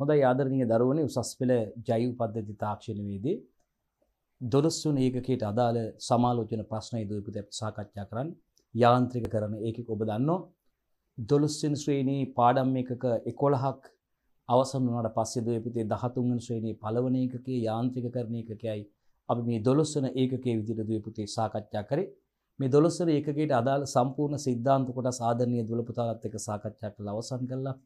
හොඳ ආදරණීය දරුවනේ. උසස් පෙළ ජෛව පද්ධති තාක්ෂණයේදී දොළොස්වන ඒකකයට අදාළ සමාලෝචන ප්‍රශ්න ඉදිරිපිට අපි සාකච්ඡා කරන්න යාන්ත්‍රිකකරණ ඒකක ඔබ දන්නවා දොළොස්වෙනි ශ්‍රේණී පාඩම් එකක 11ක් අවසන් වුණාට පස්සේ දෙවිපිටේ 13 වෙනි ශ්‍රේණී පළවන ඒකකයේ යාන්ත්‍රිකකරණ ඒකකයයි අපි මේ 12 වෙනි ඒකකයේ විදිහට දෙවිපිටේ සාකච්ඡා කරේ. මේ 12 වෙනි ඒකකයට අදාළ සම්පූර්ණ සිද්ධාන්ත කොටස් ආදරණීය දුල පුතාලත් එක්ක සාකච්ඡා කරලා අවසන් කළා.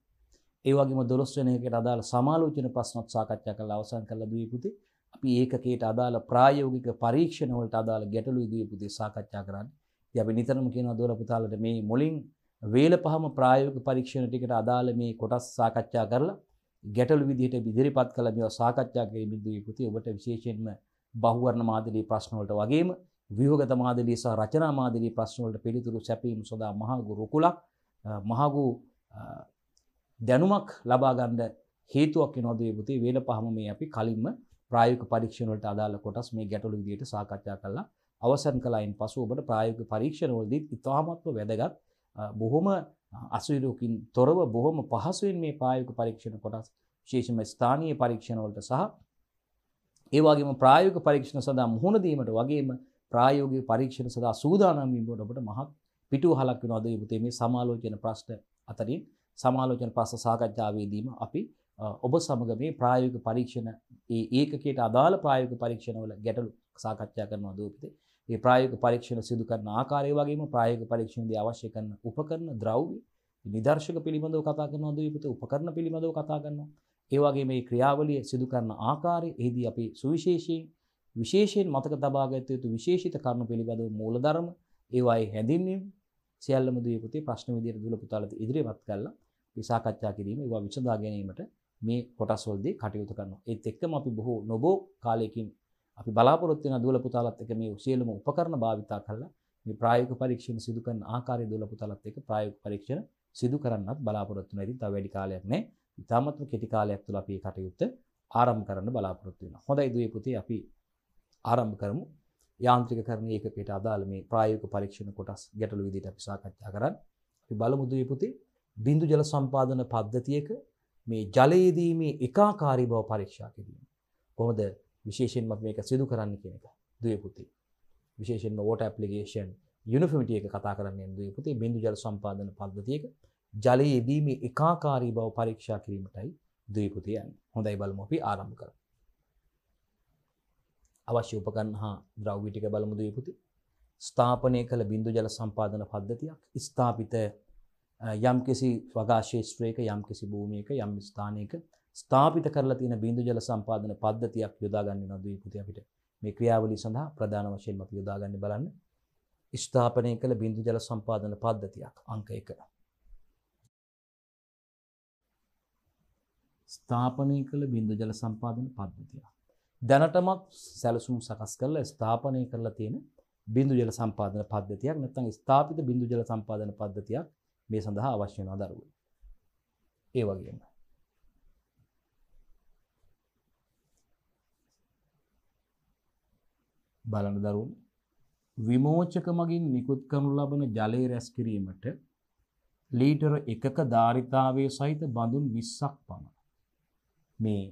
ඒ වගේම 12 වෙනි එකකට අදාළ සමාලෝචන ප්‍රශ්නත් සාකච්ඡා කරලා අවසන් කළා දෙවිපිටේ අපි ඒකකයට අදාළ ප්‍රායෝගික පරීක්ෂණ වලට අදාළ ගැටලු දෙවිපිටේ සාකච්ඡා කරන්නේ. ඉතින් අපි නිතරම කියනවා දුල පුතාලට මේ මුලින් වේල පහම ප්‍රායෝගික පරීක්ෂණ ටිකට අදාළ මේ කොටස් සාකච්ඡා කරලා ගැටලු විදිහට ඉදිරිපත් කළ මේවා සාකච්ඡා කිරීමේදී පුතේ. ඔබට විශේෂයෙන්ම බහුවර්ණ මාදලී ප්‍රශ්න වලට වගේම ව්‍යුහගත මාදලී සහ රචනා මාදලී ප්‍රශ්න වලට පිළිතුරු සැපීම සඳහා මහඟු රුකුලක් මහඟු දැනුමක් ලබා ගන්න හේතුවක් වෙනවා දේ පුතේ? වේල පහම මේ අපි කලින්ම ප්‍රායෝගික පරීක්ෂණ වලට අදාළ කොටස් මේ ගැටලු විදිහට සාකච්ඡා කළා. අවසන් කළායින් පසු ඔබට ප්‍රායෝගික පරීක්ෂණ වලදී ඉතාමත්ම වැදගත් බොහොම අසුවිරුකින් තොරව බොහොම පහසුවෙන් මේ ප්‍රායෝගික පරීක්ෂණ කොටස් විශේෂයෙන්ම ස්ථානීය පරීක්ෂණ වලට සහ ඒ වගේම ප්‍රායෝගික පරීක්ෂණ සඳහා මුහුණ දීමට වගේම ප්‍රායෝගික පරීක්ෂණ සඳහා සූදානම් වීමට ඔබට මහත් පිටුවහලක් වෙනවා අද පුතේ? මේ සමාලෝචන ප්‍රශ්න අතරින් සමාලෝචන ප්‍රශ්න සාකච්ඡාවේදීම අපි ඔබ සමග මේ ප්‍රායෝගික පරීක්ෂණ ඒ ඒකකයට අදාළ ප්‍රායෝගික පරීක්ෂණ වල ගැටලු සාකච්ඡා කරනවා දූපිතේ. ඒ ප්‍රායෝගික පරීක්ෂණ සිදු කරන ආකාරය වගේම ප්‍රායෝගික පරීක්ෂණදී අවශ්‍ය කරන උපකරණ ද්‍රව්‍ය නිදර්ශක පිළිබඳව කතා කරනවා දූපිත උපකරණ පිළිබඳව කතා කරනවා. ඒ වගේ මේ ක්‍රියාවලිය සිදු කරන ආකාරය එහිදී අපි සුවිශේෂයෙන් විශේෂයෙන් මතක තබා ගත යුතු විශේෂිත කරුණු පිළිබඳව මූලධර්ම ඒවායේ හැඳින්වීම සියල්ලම දූපිතේ ප්‍රශ්න විදියට දුල පුතාලට ඉදිරිපත් කළා. අපි සාකච්ඡා කිරීම ඒවා විසඳා ගැනීමට මේ කොටස් වලදී කටයුතු කරනවා ඒත් එක්කම අපි බොහෝ නොබෝ කාලයකින් අපි බලාපොරොත්තු වෙන දුවල පුතාලත් එක්ක මේ සියලුම උපකරණ භාවිතා කරලා මේ ප්‍රායෝගික පරීක්ෂණ සිදු කරන ආකාරය දුවල පුතාලත් එක්ක ප්‍රායෝගික පරීක්ෂණ සිදු කරන්නත් බලාපොරොත්තු වෙනවා. ඉතින් තව වැඩි කාලයක් නැහැ. ඉතාමත්ම කෙටි කාලයක් තුළ අපි මේ කටයුත්ත ආරම්භ කරන්න බලාපොරොත්තු වෙනවා. හොඳයි දුවේ පුතේ අපි ආරම්භ කරමු. යාන්ත්‍රිකකරණ ඒකකයට අදාළ මේ ප්‍රායෝගික පරීක්ෂණ කොටස් ගැටළු විදිහට අපි සාකච්ඡා කරන්න. අපි බලමු දුවේ පුතේ බිඳු ජල සම්පාදන පද්ධතියක මේ ජලයේදී මේ එකාකාරී බව පරීක්ෂා කිරීම. කොහොමද විශේෂයෙන්ම මේක සිදු කරන්න කියන එක දුවේ පුතේ. විශේෂයෙන්ම water application යුනිෆර්මිටි එක කතා කරන්නේ දුවේ පුතේ බිඳු ජල සම්පාදන පද්ධතියක ජලයේ යෙදීමේ එකාකාරී බව පරීක්ෂා කිරීමටයි දුවේ පුතේ යන්නේ. හොඳයි බලමු අපි ආරම්භ කරමු. අවශ්‍ය උපකරණ හා ද්‍රව්‍ය ටික බලමු දුවේ පුතේ. ස්ථාපනය කළ බිඳු ජල සම්පාදන පද්ධතියක් ස්ථාපිත යම්කිසි වගා ශේෂ්ත්‍රයක යම්කිසි භූමියක යම් ස්ථානයක ස්ථාපිත කරලා තියෙන බිඳු ජල සම්පාදන පද්ධතියක් යොදා ගන්න වෙනවා දුවේ පුතේ අපිට. මේ ක්‍රියාවලිය සඳහා ප්‍රධාන වශයෙන්ම අපි යොදා ගන්න බලන්න. ස්ථාපනය කළ බිඳු ජල සම්පාදන පද්ධතියක් අංක 1. ස්ථාපනය කළ බිඳු ජල සම්පාදන පද්ධතියක්. දැනටමත් සැලසුම් සකස් කරලා ස්ථාපනය කරලා තියෙන බිඳු ජල සම්පාදන පද්ධතියක් නැත්නම් ස්ථාපිත බිඳු ජල සම්පාදන පද්ධතියක් මේ සඳහා අවශ්‍ය වෙනවා දරුවෝ. ඒ වගේම. බලන දරුවෝ. විමෝචක මගින් නිකුත් කරනු ලබන ජලය රැස් කිරීමට ලීටර එකක ධාරිතාවයේ සහිත බඳුන් 20ක් පමණ. මේ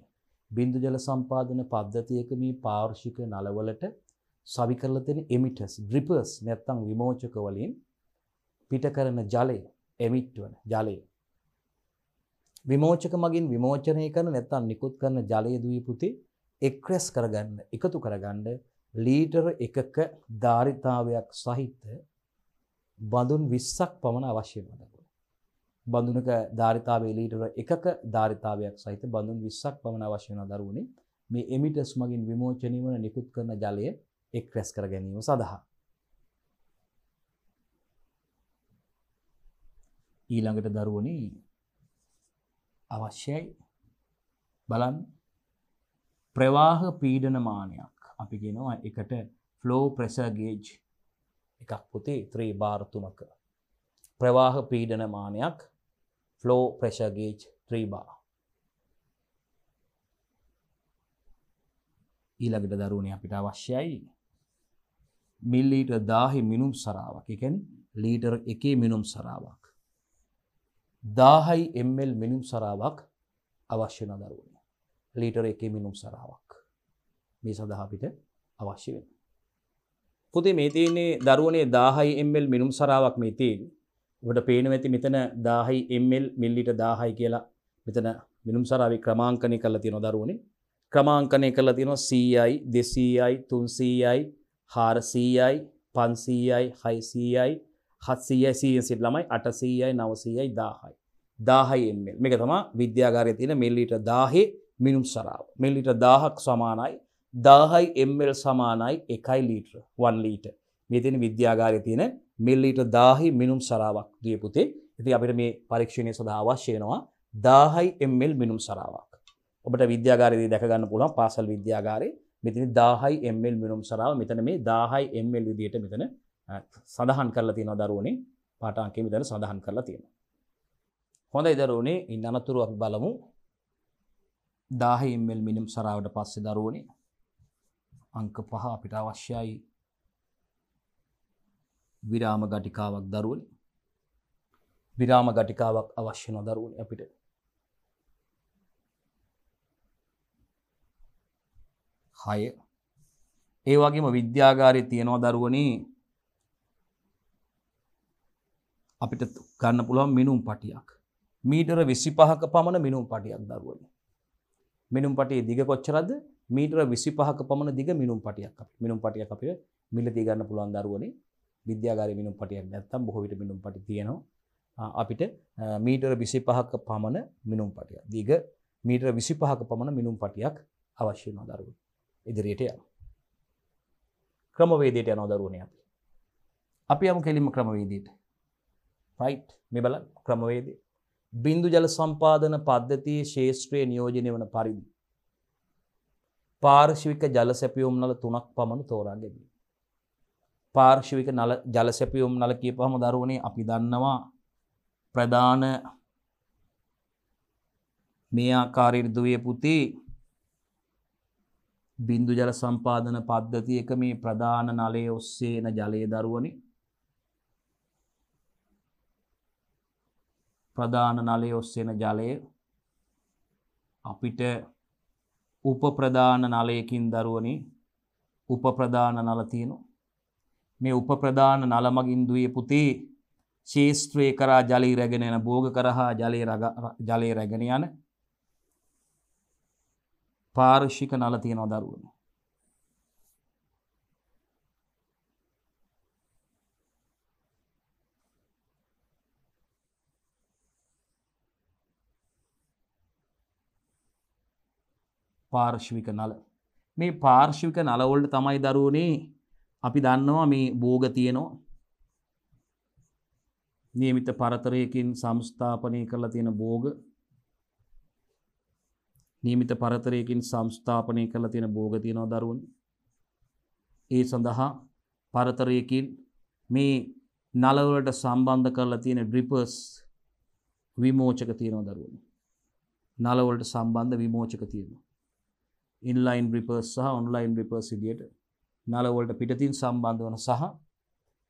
බින්දු ජල සම්පාදන පද්ධතියක මේ පාර්ශික නලවලට සවි කරලා තියෙන එමිටර්ස් ඩ්‍රිපර්ස් නැත්නම් විමෝචක වලින් පිට කරන ජලය එමිට් වන ජලය විමෝචක මගින් විමෝචනය කරන නැත්නම් නිකුත් කරන ජලය දුවී පුතේ එක්රැස් කරගන්න එකතු කරගන්න ලීටර එකක ධාරිතාවයක් සහිත බඳුන් 20ක් පමණ අවශ්‍ය වෙනවා. බඳුනක ධාරිතාවයේ ලීටර එකක ධාරිතාවයක් සහිත බඳුන් 20ක් පමණ අවශ්‍ය වෙනවා දරුවනේ. මේ එමිටර්ස් මගින් විමෝචනය වන නිකුත් කරන ජලය එක් රැස් කර ගැනීම සඳහා. ඊළඟට දරුවනේ අවශ්‍යයි. බලන්න. ප්‍රවාහ පීඩන මානයක්. අපි කියනවා එකට ෆ්ලෝ ප්‍රෙෂර් ගේජ් එකක් පුතේ 3 බාර් තුනක. ප්‍රවාහ පීඩන මානයක් ෆ්ලෝ ප්‍රෙෂර් ගේජ් 3 බාර් ඊළඟට දරුවනේ අපිට අවශ්‍යයි මිල්ලීටර් 1000 මිනුම් සරාවක්. ඒ කියන්නේ ලීටර් 1 මිනුම් සරාවක්. 1000 ml මිනුම් සරාවක් අවශ්‍ය වෙන දරුවනේ. ලීටර එකේ මිනුම් සරාවක්. මේ සඳහා අපිට අවශ්‍ය වෙන. පුතේ මේ තියෙන්නේ දරුවනේ 1000 ml මිනුම් සරාවක් මේ තියෙන්නේ. ඔබට පේනවා ඇති මෙතන 1000 ml මිලිලීටර් 1000 කියලා මෙතන මිනුම් සරාවේ ක්‍රමාංකනය කරලා තියෙනවා දරුවනේ. ක්‍රමාංකනය කරලා තියෙනවා 100යි 200යි 300යි 400යි 500යි 600යි 700යි 100 සිට ළමයි 800යි 900යි 1000යි 1000 ml මේක තමයි විද්‍යාගාරයේ තියෙන මිලිලීටර් 1000 මිනුම් සරාව. මිලිලීටර් 1000ක් සමානයි 1000 ml සමානයි 1 ලීටර 1 ලීටර් මේ තියෙන විද්‍යාගාරයේ තියෙන මිලිලීටර් 1000 මිනුම් සරාවක් දිය පුතේ ඉතින් අපිට මේ පරීක්ෂණය සඳහා අවශ්‍ය වෙනවා 1000 ml මිනුම් සරාවක්. ඔබට විද්‍යාගාරයේදී දැක ගන්න පුළුවන් පාසල් විද්‍යාගාරයේ මෙතන 1000 ml මිනුම් සරාව. මෙතන මේ 1000 ml විදියට මෙතන සඳහන් කරලා තියෙනවා දරුවනේ. පාඨාංකයේ මෙතන සඳහන් කරලා තියෙනවා. හොඳයි දරුවනේ ඉන්න අනතුරු අපි බලමු. 1000 ml මිනුම් සරාවට පස්සේ දරුවනේ. අංක 5 අපිට අවශ්‍යයි. විරාම ගටිකාවක් දරුවනේ. විරාම ගටිකාවක් අවශ්‍ය වෙන දරුවනේ අපිට. හය. ඒ වගේම විද්‍යාගාරයේ තියෙනවා දරුවනේ අපිට ගන්න පුළුවන් මිනුම් පටියක්. මීටර 25ක පමණ මිනුම් පටියක් දරුවනේ. මිනුම් පටියේ දිග කොච්චරද? මීටර 25ක පමණ දිග මිනුම් පටියක් අපි මිනුම් පටියක් අපිට මිලදී ගන්න පුළුවන් දරුවනේ. විද්‍යාගාරයේ මිනුම් පටියක් නැත්තම් බොහෝ විට මිනුම් පටි තියෙනවා. අපිට මීටර 25ක පමණ මිනුම් පටියක්. දිග මීටර 25ක පමණ මිනුම් පටියක් අවශ්‍ය වෙනවා දරුවනේ ඉදිරියට යන. ක්‍රමවේදයට යනවා දරුවනේ අපි. අපි යමු කෙලින්ම ක්‍රමවේදයට. රයිට් මේ බලන්න ක්‍රමවේදය. බින්දු ජල සම්පාදන පද්ධතියේ ශේෂ්ත්‍රයේ නියෝජනය වන පරිදි. පාර්ශවික ජල සැපියුම් නල තුනක් පමණ තෝරා ගැනීම. පාර්ශවික නල ජල සැපියුම් නල කියපුවම දරුවනේ අපි දන්නවා ප්‍රධාන මේ ආකාරයට දුවේ පුතේ බින්දු ජල සම්පාදන පද්ධතියක මේ ප්‍රධාන නලය ඔස්සේ එන ජලය දරුවනි ප්‍රධාන නලය ඔස්සෙන ජලය අපිට උප ප්‍රධාන නලයකින් දරුවනි උප ප්‍රධාන නල තියෙනවා මේ උප ප්‍රධාන නල මගින් දුවේ පුතේ ශේෂ්ත්‍රය කරා ජලය රැගෙන යන භෝග කරහා ජලය ජලය රැගෙන යන පාර්ශික නල තියෙනවා දරුවන. පාර්ශ්වික නල මේ පාර්ශ්වික නලවොල්ට තමයි දරුවනේ අපි දන්නවා මේ බෝග තියෙනවා නියමිත පරතරයකින් සංස්ථාපනය කරලා තියෙන බෝග නියමිත පරතරයකින් සංස්ථාපනය කරලා තියෙන භෝග තියෙනවා දරුවනි. ඒ සඳහා පරතරයකින් මේ නලවලට සම්බන්ධ කරලා තියෙන ඩ්‍රිපර්ස් විමෝචක තියෙනවා දරුවනි. නලවලට සම්බන්ධ විමෝචක තියෙනවා. ඉන්ලයින් රිපර්ස් සහ ඔන්ලයින් රිපර්ස් විදියට නලවලට පිටතින් සම්බන්ධ වන සහ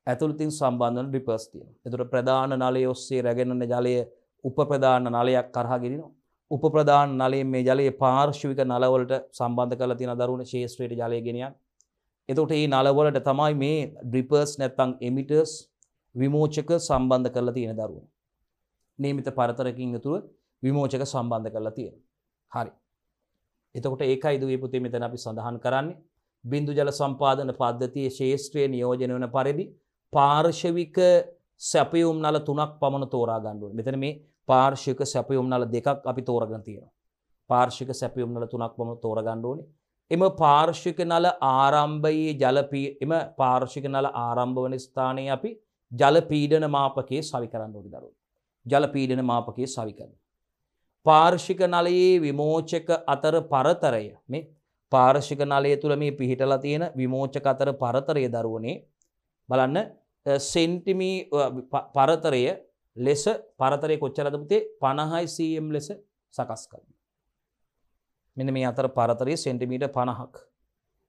ඇතුළතින් සම්බන්ධ වන රිපර්ස් තියෙනවා. එතකොට ප්‍රධාන නලය ඔස්සේ රැගෙන යන ජලය උප ප්‍රධාන නලයක් කරහා ගෙනිනවා. උපප්‍රධාන නලයෙන් මේ ජලයේ පාර්ශ්වික නලවලට සම්බන්ධ කරලා තියෙන දරුණ ශේෂ්ත්‍රයට ජලය ගෙනියන්. එතකොට මේ නලවලට තමයි මේ ඩ්‍රිපර්ස් නැත්තම් එමිටර්ස් විමෝචක සම්බන්ධ කරලා තියෙන දරුවන. නියමිත පරතරකින් යුතුව විමෝචක සම්බන්ධ කරලා තියෙන. හරි. එතකොට ඒකයි දුවේ පුතේ මෙතන අපි සඳහන් කරන්නේ බින්දු ජල සම්පාදන පද්ධතියේ ශේෂ්ත්‍රයේ නියෝජනය වන පරිදි පාර්ශවික සැපයුම් නල තුනක් පමණ තෝරා ගන්න ඕනේ. මෙතන මේ පාර්ශික සැපයුම් නල දෙකක් අපි තෝරගෙන තියෙනවා. පාර්ශික සැපයුම් නල තුනක් පමණ තෝරගන්න ඕනේ. එම පාර්ශික නල ආරම්භයේ ජලපී එම පාර්ශික නල ආරම්භ වන ස්ථානයේ අපි ජල පීඩන මාපකයේ සවි කරන්න ඕනි දරුවෝ. ජල පීඩන මාපකයේ සවි කරන්න. පාර්ශික නලයේ විමෝචක අතර පරතරය. මේ පාර්ශික නලය තුළ මේ පිහිටලා තියෙන විමෝචක අතර පරතරය දරුවනේ. බලන්න සෙන්ටිමී පරතරය ලෙස පරතරය කොච්චරද පුතේ 50යි cm ලෙස සකස් කරනවා. මෙන්න මේ අතර පරතරය සෙන්ටිමීටර් 50ක්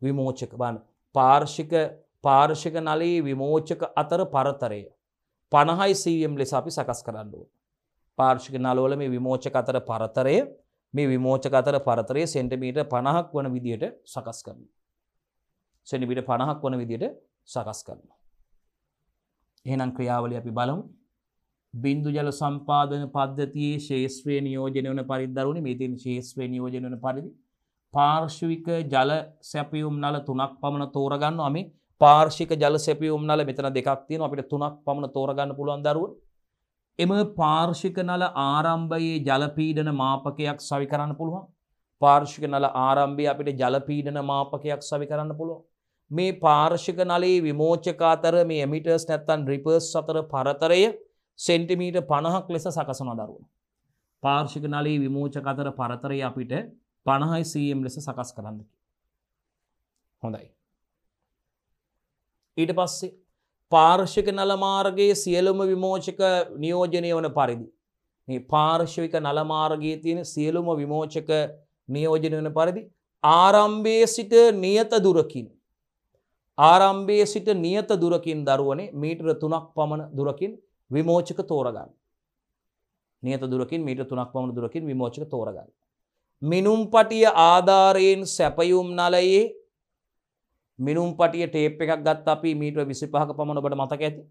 විමෝචක බලන්න. පාර්ශික පාර්ශික නලයේ විමෝචක අතර පරතරය. 50යි cm ලෙස අපි සකස් කරන්න ඕනේ. පාර්ශික නලවල මේ විමෝචක අතර පරතරය මේ විමෝචක අතර පරතරය සෙන්ටිමීට පණහක් වන විදියට සකස් කරන. සෙනිමිට පණහක් වන විදියට සකස් කරන. එහෙනම් ක්‍රියාවලි අපි බලමු බින්දු ජල සම්පාදන පද්ධතියේ ශේෂත්‍රය නියෝජනය වන පරිදරුණි මේතින් ශේෂත්‍රය නියෝජන වන පරිදි පාර්ශවික ජල සැපියුම් නල තුනක් පමණ තෝරගන්න අමි පාර්ශික ජල සැපියුම් නල මෙතන දෙකක් තියෙන අපිට තුනක් පමණ තෝරගන්න පුළුවන් දරුව එම පාර්ශික නල ආරම්භයේ ජලපීඩන මාපකයක් සවි කරන්න පුළුවන් පාර්ශික නල ආරම්භය අපිට ජලපීඩන මාපකයක් සවි කරන්න පුළුවන් මේ පාර්ශික නලේ විමෝචකාතර මේ එමිටර්ස් නැත්තන් රිපර්ස් අතර පරතරය සෙන්ටිමීට පණහක් ලෙස සකසන දරුවන. පාර්ශික නලී විමෝචකතර පරතරය අපිට පණහයි සම් ලෙස සකස් කරන්න. හොඳයි. ඊට පස්සේ පාර්ශික නලමාර්ගයේ සියලුම විමෝචක නියෝජනය වන පරිදි. මේ පාර්ශවික නලමාර්ගයේ තියෙන සියලුම විමෝචක නියෝජනය වන පරිදි ආරම්භය සිට නියත දුරකින්. ආරම්භය සිට නියත දුරකින් දරුවනේ මීටර තුනක් පමණ දුරකින් විමෝචක තෝරගන්න. නියත දුරකින් මීට තුනක් පමණ දුරකින් විමෝචක තෝරගන්න. මිනුම් පටිය ආධාරයෙන් සැපයුම් නලයේ මිනුම් පටිය ටේප් එකක් ගත් අපි මීට්‍ර විසි පහක පමණ ඔබට මතක ඇති.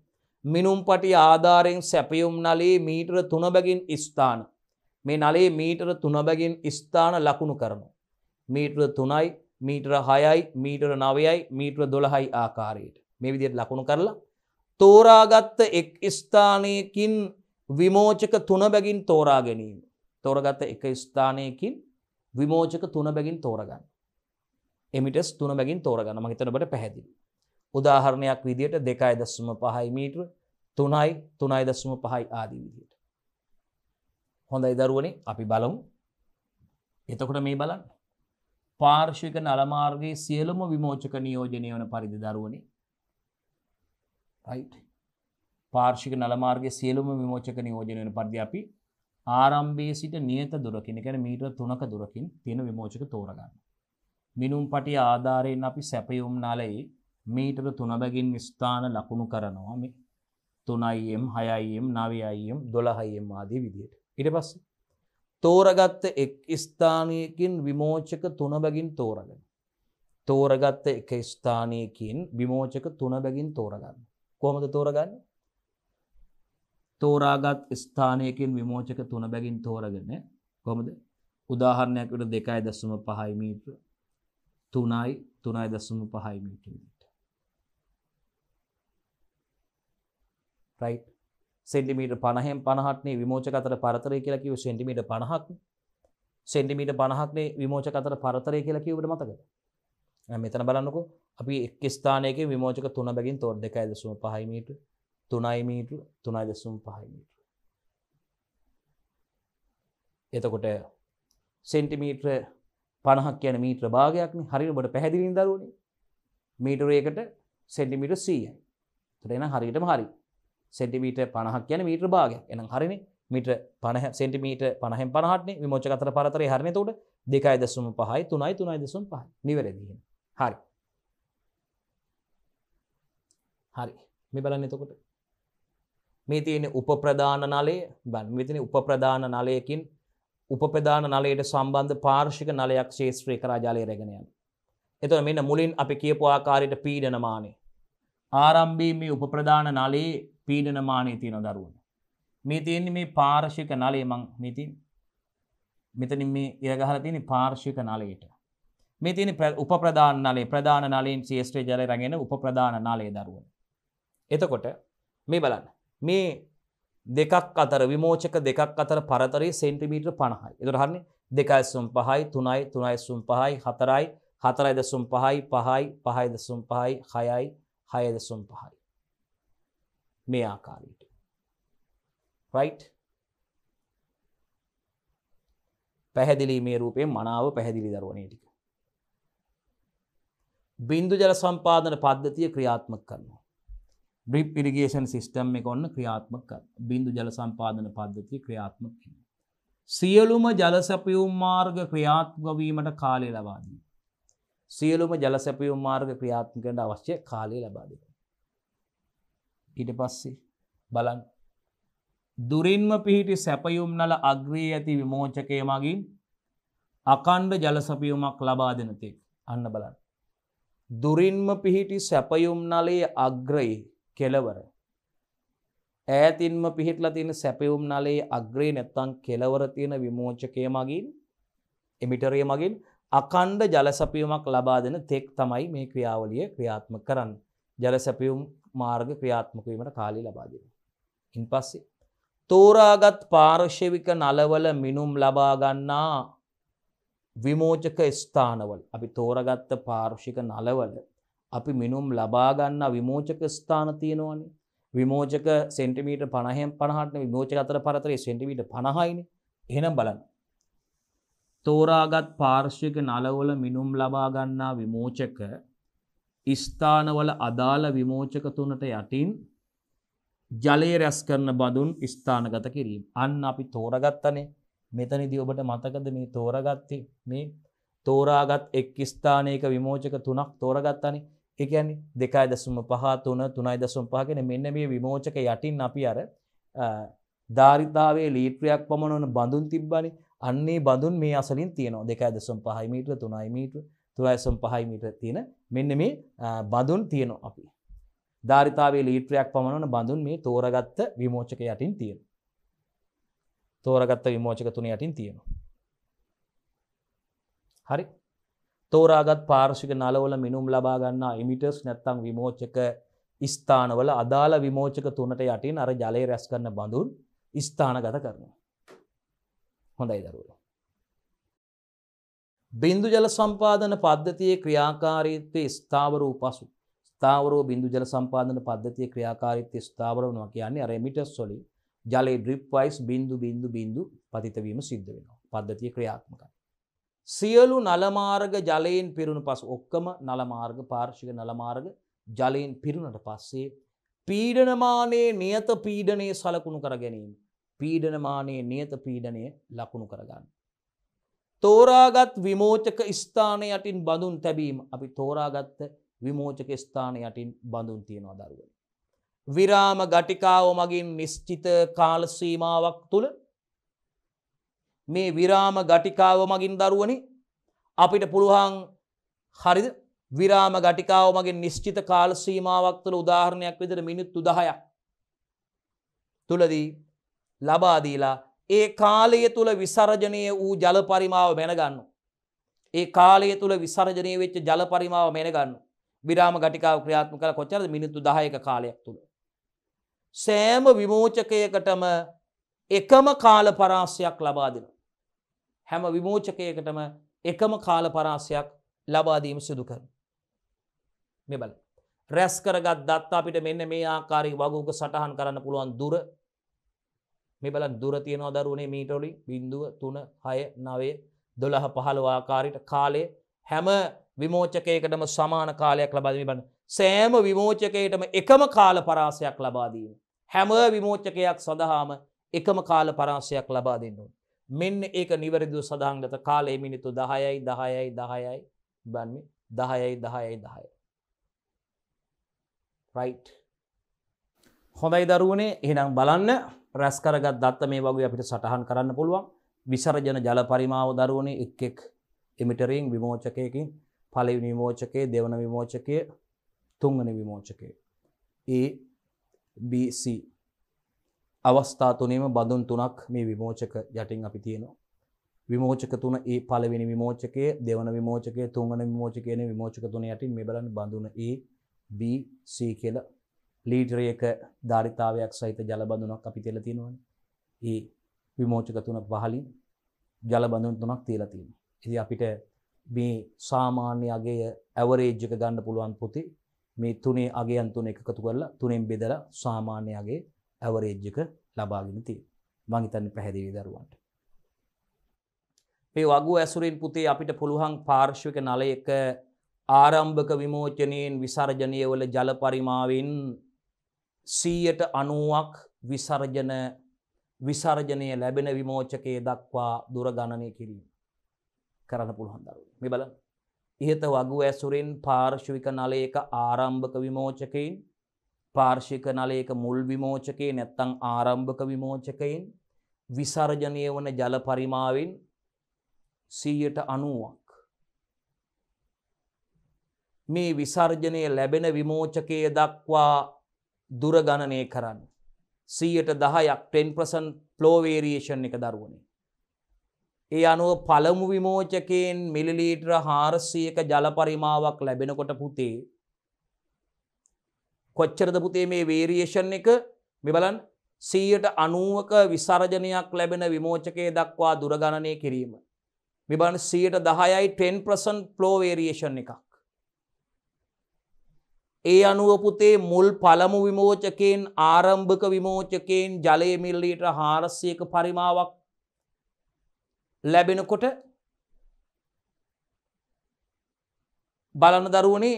මිනුම් පටිය ආධාරයෙන් සැපයුම් නලේ මීටර තුනබැගින් ස්ථාන. මේ නලේ මීටර තුනබැගින් ස්ථාන ලකුණු කරනු. මීට්‍ර තුනයි මීටර හයයි මීටර නවයයි මීට්‍ර දොළහයි ආකාරයට මේ විදියට ලකුණු කරලා තෝරාගත්ත එක් ස්ථානයකින් විමෝචක තුනබැගින් තෝරා ගැනීම. තෝරගත්ත එක ස්ථානයකින් විමෝචක තුනබැගින් තෝරගන්න. එමිටස් තුන බැගින් තෝරගන්න මහිතනට පැහැදිලි. උදාහරණයක් විදියට දෙකයි දස්සම පහයි මීට්‍ර තුනයි තුනයි දස්සම පහයි ආදී විදියට. හොඳයි දරුවනේ අපි බලමු. එතකොට මේ බලන්න. පාර්ශවික නලමාර්ගයේ සියලුම විමෝචක නියෝජනය වන පරිදි දරුවනේ. පාර්ශික නලමාර්ගයේ සියලුම විමෝචක නියෝජනය වන පරිදි අපි ආරම්භයේ සිට නියත දුරකින් එකැන මීට්‍ර තුනක දුරකින් තියෙන විමෝචක තෝරගන්න. මිනුම් පටිය ආධාරයෙන් අපි සැපයුම් නලයි මීටර තුනබැගින් ස්ථාන ලකුණු කරනවා මේ තුනයිම් හයයිම් නවයයිම් දොළහයිම් ආදී විදියට. ඉට පස්ස. තෝරගත්ත එක් ස්ථානයකින් විමෝචක තුනබැගින් තෝරගෙන. තෝරගත්ත එක ස්ථානයකින් විමෝචක තුනබැගින් තෝරගන්න. කොහොමද තෝරගන්න? තෝරාගත් ස්ථානයකින් විමෝචක තුනබැගින් තෝරගෙන කොහොමද? උදාහරණයක් විදිහට 2.5 මීටර තුනයි තුනයි දසම පහයි මීටරට රයි් සෙන්ටිමීට පණහෙන් පණහටනේ විමෝච අතර පරතරය කියලා කිව සෙන්ටිමීට පණහක් සෙන්ටිමීට පණහක්නේ විමෝච අතර පරතරය කියලා කිවට මතක මෙතන බලන්නකෝ. අපි එක් ස්ථානයක විමෝචක තුන බැගින් තොර් දෙකයි දසුම පහයිමීට තුනයි මීට තුනයි දසුම් පහයිමීට එතකොට සෙන්ටිමීට්‍ර පණහක් කියන මීට්‍ර භාගයක්න. හරිබට පැහැදිලින් දරුවනේ. මීටරයකට සෙන්ටිමිට සීයයි. එන හරිටම හරි. සෙන්ටිමීට පණහක් කියන මීට්‍ර භාගයක්. එන හරින. මිට පණහ සෙන්ටිමීට පණහෙන් පණහටන විමෝච අතර පරතරය හරන. තොට දෙකයි දසුම පහයි තුනයි තුනයි දසුම් පහ නිවැරදිීම හරි. හරි. මේ බලන්න එතකොට. මේ තියෙන උපප්‍රධාන නලේ බන් මෙතින උපප්‍රධාන නලයකින් උපපදාන නලයට සම්බන්ධ පාර්ශික නලයක් ශේත්‍රය කරා ජලය රැගෙනයන්. එතුව මෙන්න මුලින් අපි කියපු ආකාරයට පීඩනමානය. ආරම්භී මේ උපප්‍රධාන නලේ පීඩනමානය තියෙන දරුවන. මේ තියෙන්නේ මේ පාර්ශික නලේ මං මිතින් මෙතනින් මේ ඉරගහල තියෙන පාර්ශික නලයට. මේ තියෙන උපප්‍රධාන නලේ ප්‍රධාන නලයෙන් ශේෂත්‍රය ජල රැගෙන උපප්‍රධාන නලේ දරුවන. එතකොට මේ බලන්න මේ දෙකක් අතර විමෝචක දෙකක් අතර පරතරේ සෙන්ටිමීට්‍ර පණහයි. එතුර හරන්නේ දෙකයිසුම් පහයි තුනයි තුනයිසුම් පහයි හතරයි හතරයි දසුම් පහයි පහයි පහයි දසුම් පහයි හයයි හය දසුම් පහයි. මේ ආකාරයට. රයිට් පැහැදිලි මේ රූපයෙන් මනාව පැහැදිලි දරුවනේ ටික. බින්දු ජල සම්පාදන පද්ධතිය ක්‍රියාත්මක කරනවා. බ්‍රිප් ඉරිගේෂන් සිිස්ටම් එක ඔන්න ක්‍රියාත්මක බින්දු ජල සම්පාදන පද්ධති ක්‍රියාත්මක සියලුම ජලසැපියුම් මාර්ග ක්‍රියාත්මවීමට කාලය ලබාදී. සියලුම ජලසැපියුම් මාර්ග ක්‍රියාත්මකට අවශ්‍ය කාලය ලබාදක. ඊට පස්සේ බලන් දුරින්ම පිහිටි සැපයුම් නල අග්‍රී ඇති විමෝචකය මගින් අකණ්ඩ ජලසපියුමක් ලබා දෙනතෙක් අන්න බලන්න. දුරින්ම පිහිටි සැපයුම් නලේ අග්‍රයේ කෙලවර. ඈතින්ම පිහිටලා තියෙන සැපයුම් නලේ අග්‍රේ නැත්තං කෙලවර තියෙන විමෝචකය මගින් එමිටරය මගින් අකණ්ඩ ජලසපියුමක් ලබා දෙන තෙක් තමයි මේ ක්‍රියාවලිය ක්‍රියාත්ම කරන්න. ජලසැපියුම් මාර්ග ක්‍රියාත්මකවීමට කාලි ලබාදෙන. ඉන් පස්සේ. තෝරාගත් පාර්ශවික නලවල මිනුම් ලබාගන්නා විමෝචක ස්ථානවල අපි තෝරගත්ත පාර්ෂික නලවල අපි මිනුම් ලබාගන්න විමෝචක ස්ථාන තියෙනවානේ. විමෝචක සෙන්ටිමීට පණහෙන් පණහට විමෝචක අතර පරතරේ සෙන්ටිමීට පණහයින. එහෙනම් බලන්න. තෝරාගත් පාර්ශ්වික නලවල මිනුම් ලබාගන්නා විමෝචක ස්ථානවල අදාළ විමෝචක තුනට යටින් ජලය රැස් කරන බඳුන් ස්ථානගත කිරීම. අන්න අපි තෝරගත්තනේ. මෙතනිදි ඔබට මතකද මේ තෝරගත්තේ? මේ තෝරාගත් එක් ස්ථානයක විමෝචක තුනක් තෝරගත්තනේ. එකැනි දෙකයි දසුම පහ තුන තුනයි දසුම් පහගෙන මෙන්න මේ විමෝචක යටින් අපි අර ධාරිතාවේ ලීට්‍රයක් පමණවන බඳුන් තිබ්බනි. අන්නේ බඳුන් මේ අසලින් තියනවා. දෙකයි දසුම් පහයි මීට්‍ර තුනයි මීට්‍ර තුරයිසම් පහයි මීට්‍ර තියෙන මෙන්න මේ බඳුන් තියනවා අපි. ධාරිතාවේ ලීට්‍රයක් පමණවන බඳුන් මේ තෝරගත්ත විමෝචක යටින් තියෙන තෝරගත්ත විමෝචක තුන යටින් තියෙනවා. හරි. තෝරාගත් පාර්ශික නලවල මිනුම් ලබා ගන්නා ඉමිටර්ස් නැත්තං විමෝචක ස්ථානවල අදාළ විමෝචක තුනට යටින් අර ජලය රැස් කරන්න බඳුන් ස්ථානගත කරනවා. හොඳයි දරුවල. බින්දු ජල සම්පාදන පද්ධතියේ ක්‍රියාකාරීත්වය ස්ථාවරූ පසු ස්ථාවරෝ බින්දු ජල සම්පාදන පද්ධතිය ක්‍රියාකාරීත්වය ස්ථාවරනවා කියන්නේ අර එමිටර්ස් වලින් ජලයේ ඩ්‍රිප් වයිස් බින්දු බින්දු බින්දු පතිතවීම සිද්ධ වෙනවා. පද්ධතිය ක්‍රියාත්මකයි. සියලු නලමාර්ග ජලයෙන් පිරුණු පස් ඔක්කම නලමාර්ග පාර්ශික නලමාර්ග ජලයෙන් පිරුණට පස්සේ පීඩනමානයේ නියත පීඩනය සලකුණු කර ගැනීම. පීඩනමානයේ නියත පීඩනය ලකුණු කරගන්න. තෝරාගත් විමෝචක ස්ථානය යටින් බඳුන් තැබීම අපි තෝරාගත්ත විමෝචක ස්ථානය යටින් බඳුන් තියෙනවා දරුව. විරාම ගටිකාව මගින් නිශ්චිත කාලසීමාවක් තුළ මේ විරාම ගටිකාව මගින් දරුවනි අපිට පුළුවන් හරිද විරාම ගටිකාව මගේ නිශ්චිත කාල සීමාවක් තුළ උදාහරණයක් විදිර මිනිත්තු දහයක් තුළදී ලබාදීලා ඒ කාලය තුළ විසරජනය වූ ජල පරිමාව මැනගන්න. ඒ කාලය තුළ විසර්ජනය වෙච්ච ජල පරිමාව මැනගන්න විරාම ගටිකාව ක්‍රියාත්ම කළ කොච්චර මිනිත්තු දහයක කාලයක් තුළ. සෑම විමෝචකයකටම එකම කාල පරාසයක් ලබා දෙන. හැම විමෝචකයකටම එකම කාල පරාසයක් ලබාදීම සිදු කර. මෙබල. රැස් කරගත් දත් අපිට මෙන්න මේ ආකාරි වගුක සටහන් කරන්න පුළුවන් දුර මෙබල දුර තියෙනවා දරුවනේ මීටොලි බින්දුව තුන හය නවේ දොළහ පහළ ආකාරයට කාලය හැම විමෝචකයකටම සමාන කාලයක් ලබාදීම බන්න සෑම විමෝචකයටම එකම කාල පරාසයක් ලබාදීම. හැම විමෝචකයක් සඳහාම එකම කාල පරාසයක් ලබා දෙන්නවා. මෙන්න ඒක නිවැරදිව සඳහන්ගත කාලේ මිනිත්තු දහයයි දහයයි දහයයි බන්නේ දහයයි දහයයි දහය. රයි්. හොඳයි දරුවනේ එහෙනම් බලන්න රැස් කරගත් දත්ත මේ වගේ අපිට සටහන් කරන්න පුළුවන් විසරජන ජල පරිමාව දරුවනේ එක් එක් එමිටරින් විමෝචකයකින් පලවි විමෝචකයේ දෙවන විමෝචකය තුංගන විමෝචකය. ABC අවස්ථා තුනේම බඳුන් තුනක් මේ විමෝචක යටින් අපි තියෙනවා. විමෝචක තුන ඒ පළවෙනි විමෝචකයේ දෙවන විමෝචකයේ තුන්වන විමෝචකයන විමෝචක තුන යටින් මේ බලන්න බඳුන A B C කියලා ලීටරයක ධාරිතාවයක් සහිත ජල බඳුනක් අපි තියලා තියෙනවනේ. ඒ විමෝචක තුන පහලින් ජල බඳුන් තුනක් තියලා තියෙනවා. ඉතින් අපිට මේ සාමාන්‍ය අගය ඇවරේජ් එක ගන්න පුළුවන් පොතේ මේ තුනේ අගයන් තුන එකතු කරලා තුනෙන් බෙදලා සාමාන්‍ය අගේ ඇවරේජ් එක ලබාගෙන තියෙන. මං හිතන්නේ පැහැදිලි දරුවන්ට. මේ වගු ඇසුරින් පුතේ අපිට පුළුවන් පාර්ශ්වික නලයක ආරම්භක විමෝචනයෙන් විසර්ජනය වල ජල පරිමාවෙන් සීයට අනුවක් විසර්ජන විසර්ජනය ලැබෙන විමෝචකයේ දක්වා දුරගණනය කිරීම කරන්න පුළුවන් දරු මෙ බල ඉහත වගු ඇසුරෙන් පාර්ශ්වික නලයක ආරම්භක විමෝචකයින් පාර්ශික නලයක මුල් විමෝචකයේ නැත්තං ආරම්භක විමෝචකයෙන් විසර්ජනය වන ජල පරිමාවෙන් සීයට අනුවක්. මේ විසර්ජනය ලැබෙන විමෝචකය දක්වා දුරගණනය කරන්න. සීයට දහයක් 10% පලෝවේරියේෂන් එක දරුවනේ. ඒ අනුව පළමු විමෝචකයෙන් මිලිලීට්‍ර හාරසියක ජල පරිමාවක් ලැබෙනකොට පුතේ. කොච්චරද පුතේ මේ වේරියේෂන් එක මෙබලන් සීයට අනුවක විසර්ජනයක් ලැබෙන විමෝචකය දක්වා දුරගණනය කිරීම. මෙබන සීයට දහයයි 10% පලෝවේරියේෂන් එකක්. ඒ අනුවපුතේ මුල් පළමු විමෝචකයෙන් ආරම්භක විමෝචකයෙන් ජලය මිල්ලීට හාරස්සයක පරිමාවක් ලැබෙනකොට බලන දරුවනේ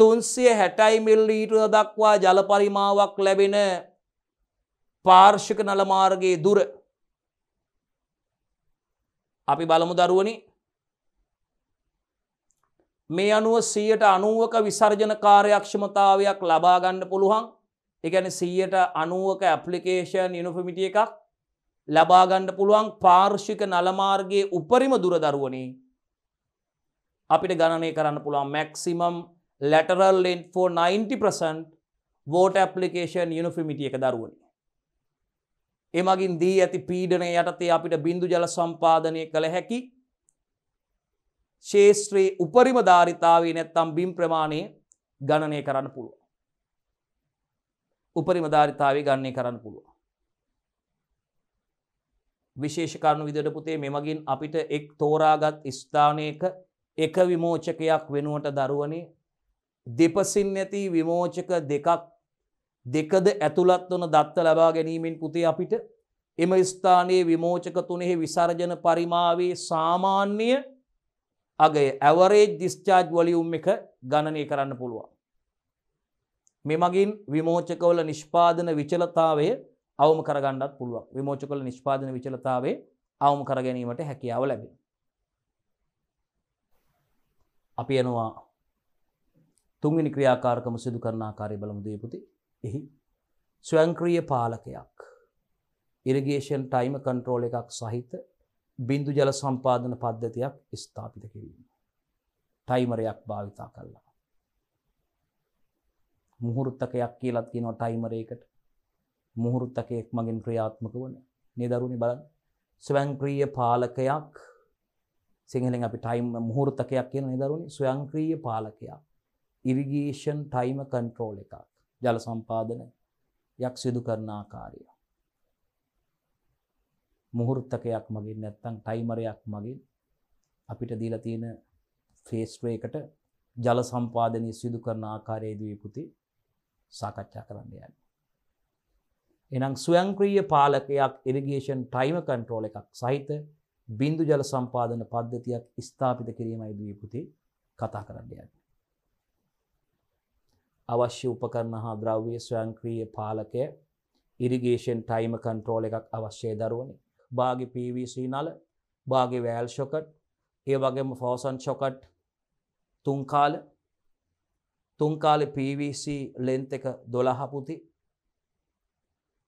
තුන්සිය හැටයි මිල්ලීට දක්වා ජල පරිමාවක් ලැබෙන පාර්ෂික නලමාර්ගයේ දුර. අපි බලමු දරුවනි. මේ අනුව සීයට අනුවක විසර්ජන කාර්යක්ෂමතාවයක් ලබාගන්න පුළුවන්. එකන සීයට අනුවක ඇපලිකේෂන් යුනිෆමිටිය එකක් ලබාගණ්ඩ පුළුවන් පාර්ෂික නලමාර්ගයේ උපරිම දුරදරුවනේ අපිට ගණනය කරන්න පුළුවන් මැක්සිමම් ලැටරල් ලෙන්් ෝ 90% වෝට ඇපලිකේෂන් යුනිෆමිටිය එක දරුවනි. එමගින් දී ඇති පීඩනය යටතේ අපිට බිඳු ජල සම්පාදනය කළ හැකි ශේෂත්‍රයේ උපරිම ධාරිතාවේ නැත්තම් බිම් ප්‍රමාණය ගණනය කරන්න පුළුව. උපරිම ධාරිතාවේ ගණනය කරන්න පුළුව. විශේෂ කරුණු විදිහට පුතේ මෙමගින් අපිට එක් තෝරාගත් ස්ථානයක එක විමෝචකයක් වෙනුවට දරුවනේ දෙපසින් නැති විමෝචක දෙකක් දෙකද ඇතුළත් වන දත්ත ලබා ගැනීමෙන් පුතේ අපිට එම ස්ථානයේ විමෝචක තුනෙහි විසර්ජන පරිමාවේ සාමාන්‍ය අගේ ඇවරේජ් දිස්චාර්ජ් වලියුම් එක ගණනය කරන්න පුළුවන්. මෙමගින් විමෝචකවල නිෂ්පාදන විචලතාවය අවම කරගන්නත් පුළුවන් විමෝචකල නිෂ්පාදන විචලතාවේ අවම කර ගැනීමට හැකියාව ලැබේ. අපි යනවා තුන්ගනි ක්‍රියාකාරකම සිදු කරනාකාරය බලමු දේපුති එහි ස්වයංක්‍රිය පාලකයක් ඉරිගේෂන් ටයිම කන්ට්‍රෝල එකක් සහිත බින්දු ජල සම්පාදන පද්ධතියක් ස්ථාපිත කිරීම. ටයිමරයක් භාවිතා කල්ලා. මුහුරුත්තකයක් කියලත් කියනවා ටයිමරයකට මුහුරුත්තකයෙක් මගින් ක්‍රියාත්මක වන නිදරුණි බලන් ස්වංක්‍රීය පාලකයක් සිංහලෙන් අපි ටයිම් මුහුරුත්තකයක් කියන නිදරුණි ස්වයංක්‍රීය පාලකයක් ඉරිගේෂන් ටයිම කන්ට්‍රෝල් එකක් ජල සම්පාදන යක් සිදු කරනාකාරය. මුහුෘත්තකයක් මගින් නැත්තං ටයිමරයක් මගින් අපිට දීල තියෙන ෆේස්ට්‍රේකට ජල සම්පාදනය සිදු කරන ආකාරයේදී පුති සාකච්ඡා කරන්න යන්න. එනම් ස්වයංක්‍රීය පාලකයක් ඉරිගේෂන් ටයිම කන්ට්‍රෝල එකක් සහිත බින්දු ජල සම්පාදන පද්ධතියක් ස්ථාපිත කිරීමයි දීපුති කතා කරන්න යන්න. අවශ්‍ය උපකරණ හා ද්‍රව්‍ය ස්වයංක්‍රීය පාලකය ඉරිගේෂන් ටයිම කන්ට්‍රෝල එකක් අවශ්‍යය දරුවනි. බාග PVC නල බාග වෑල් ෂොකට් ඒ වගේම ෆෝසන් ෂොකට් තුන්කාල තුන්කාල PVC ලෙන්ත එක දොළහපුති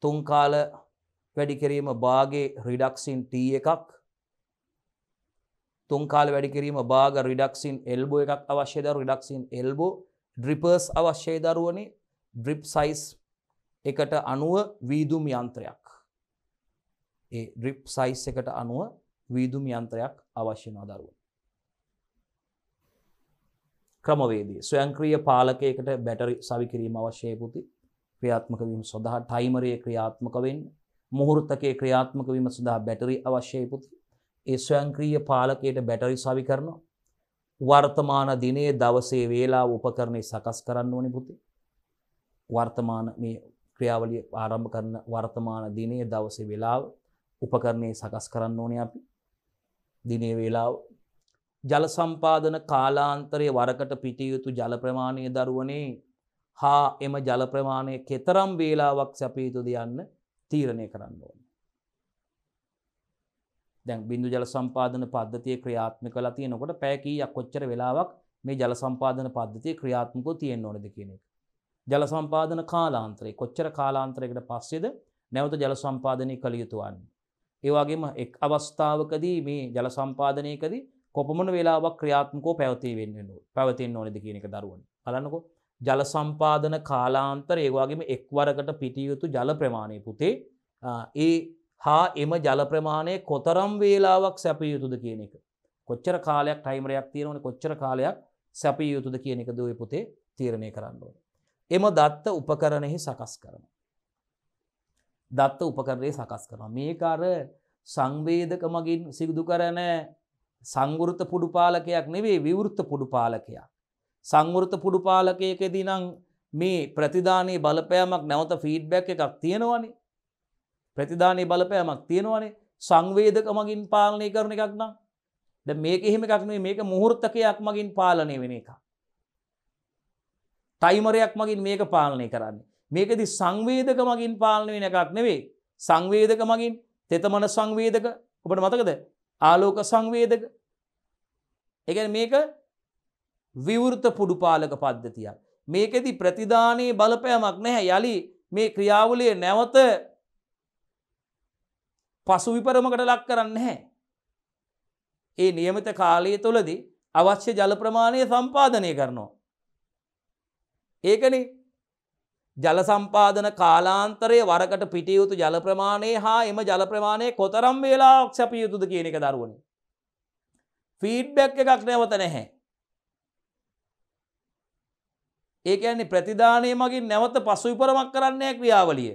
තුන්කාල වැඩි කිරීම බාගේ රිඩක්සින් T එකක් තුන්කාල වැඩි කිරීම බාග රිඩක්සින් එල්බෝ එකක් අවශ්‍යද රිඩක්සින් එල්බෝ ඩ්‍රිපර්ස් අවශ්‍යය දරුවනි. ඩ්‍රිප් සයිස් එකට අනුව වීදුම් යන්ත්‍රයක්. ඒ ඩ්‍රිප් සයිස් එකට අනුව වීදුම් යන්ත්‍රයක් අවශ්‍යනවා දරුව. ක්‍රමවේදී ස්වයංක්‍රිය පාලකයකට බැටරි සවිකිරීම අවශ්‍යයපුති ක්‍රියාත්මක වීම සොදහා ටයිමරය ක්‍රියාත්මකවෙන් මුහෘත්තකේ ක්‍රියාත්මක වීම සඳහා බැටරි අවශ්‍යයපුති ඒ ස්වයංක්‍රීය පාලකයට බැටරි සවි කරනවා. වර්තමාන දිනේ දවසේ වේලා උපකරණය සකස් කරන්න ඕනි පුති. වර්තමාන මේ ක්‍රියාවලිය ආරම්භ කරන වර්තමාන දිනේ දවසේ වෙලාව උපකරණය සකස් කරන්න ඕනේ අපි. දිනේ වේලාව ජල සම්පාදන කාලාන්තරය වරකට පිටියයුතු ජල ප්‍රමාණය දරුවනේ. හා එම ජල ප්‍රමාණය කෙතරම් වේලාවක් සැපයුතුද යන්න තීරණය කරන්න ඕන. දැන් බිඳු ජල සම්පාදන පද්ධතිය ක්‍රියාත්ම කල තියෙනකොට පැකීයක් කොච්චර වෙලාවක් මේ ජල සම්පාදන පද්ධතිය ක්‍රියාත්මක තියෙන් ඕනද කියන එක. ජල සම්පාදන කාලාන්තරය කොච්චර කාලාන්තරයකට පස්සෙද නැවත ජල සම්පාදනය කළ යුතුවන්නේ. ඒවාගේම එක් අවස්ථාවකදී මේ ජල සම්පාධනයකදී කොපමණ වෙලාවක් ක්‍රියාත්මකෝ පැවතී වෙන්න පැවතිෙන් ඕනෙද කියන එක දරුවන් බලන්නකො ජල සම්පාධන කාලාන්තර ඒවාගේම එක්වරකට පිටියයුතු ජල ප්‍රමාණය පුතේ ඒ හා එම ජල ප්‍රමාණය කොතරම් වේලාවක් සැපිය යුතුද කියන එක කොච්චර කාලයක් ටයිමරයක් තියෙනවන කොච්චර කාලයක් සැපිය යුතුද කියන එක දුව පුතේ තීරණය කරන්න ඕන. එම දත්ත උපකරණෙහි සකස් කරන. දත්ත උපකරණය සකස් කරන. මේකාර සංවේදක මගින් සිදුදු කරන සංවෘත පුඩුපාලකයක් නෙවේ විවෘත්ත පුඩුපාලකයක්. සංවෘත පුඩුපාලකයකෙදී නම් මේ ප්‍රතිධානයේ බලපෑමක් නැවත ෆීඩ්බැක් එකක් තියෙනවනේ ප්‍රතිධානයේ බලපෑමක් තියෙනවනේ සංවේදක මගින් පාලනය කරන එකක් නම් ද මේක එහෙම එකක් නෙවෙයි මේක මුහුර්තකයක් මගින් පාලනය වෙන එක. ටයිමරයක් මගින් මේක පාලනය කරන්නේ. මේකෙදි සංවේදක මගින් පාලනය වෙන එකක් නෙවෙයි. සංවේදක මගින් තෙතමන සංවේදක ඔබට මතකද? ආලෝක සංවේදක. ඒ කියන්නේ මේක විවෘත පුඩුපාලක පද්ධතියක්. මේකෙදි ප්‍රතිදානයේ බලපෑමක් නැහැ. යලි මේ ක්‍රියාවලිය නැවත පසු විපරමකට ලක් කරන්න හැ. ඒ නියමිත කාලය තුළදී අවශ්‍ය ජල ප්‍රමාණය සම්පාධනය කරනවා. ඒකන ජල සම්පාධන කාලාන්තරය වරකට පිටියයුතු ජල ප්‍රමාණය හා එම ජල ප්‍රමාණය කොතරම් වෙලා ක්ෂප යුතුද කියන එක දරුවන. ෆීඩ්බැක් එකක් නැවත නැහැ. ඒකන්නේ ප්‍රතිධානය මගින් නැවත පසු විපරමක් කරන්නේ ක්‍රියාවලිය.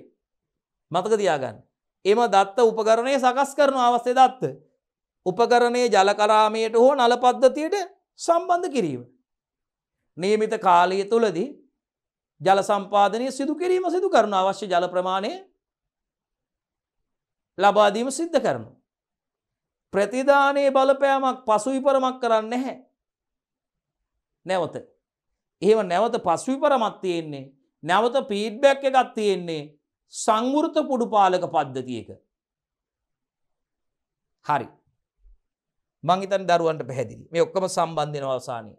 මතක තියාගන්න. එම දත්ත උපකරණය සකස් කරන අවස්ථය දත්ත. උපකරණය ජලකරාමයට හෝ නල පද්ධතියට සම්බන්ධ කිරීම. නියමිත කාලය තුළදී ජල සම්පාදනය සිදු කිරීම සිදු කරන අවශ්‍ය ජල ප්‍රමාණය ලබාදීම සිද්ධ කරනු. ප්‍රතිධානයේ බලපෑමක් පසු විපරමක් කරන්න නැහැ. නැවත. එහෙම නැවත පසු විපරමත් තියෙන්නේ නැවත පීඩ්බැක් එකත් තියෙන්නේ සංවෘත පුඩුපාලක පද්ධතියක. හරි. මංහිතන් දරුවන්ට පැහැදිලි මේ ඔක්කම සම්බන්ධන අවසානය.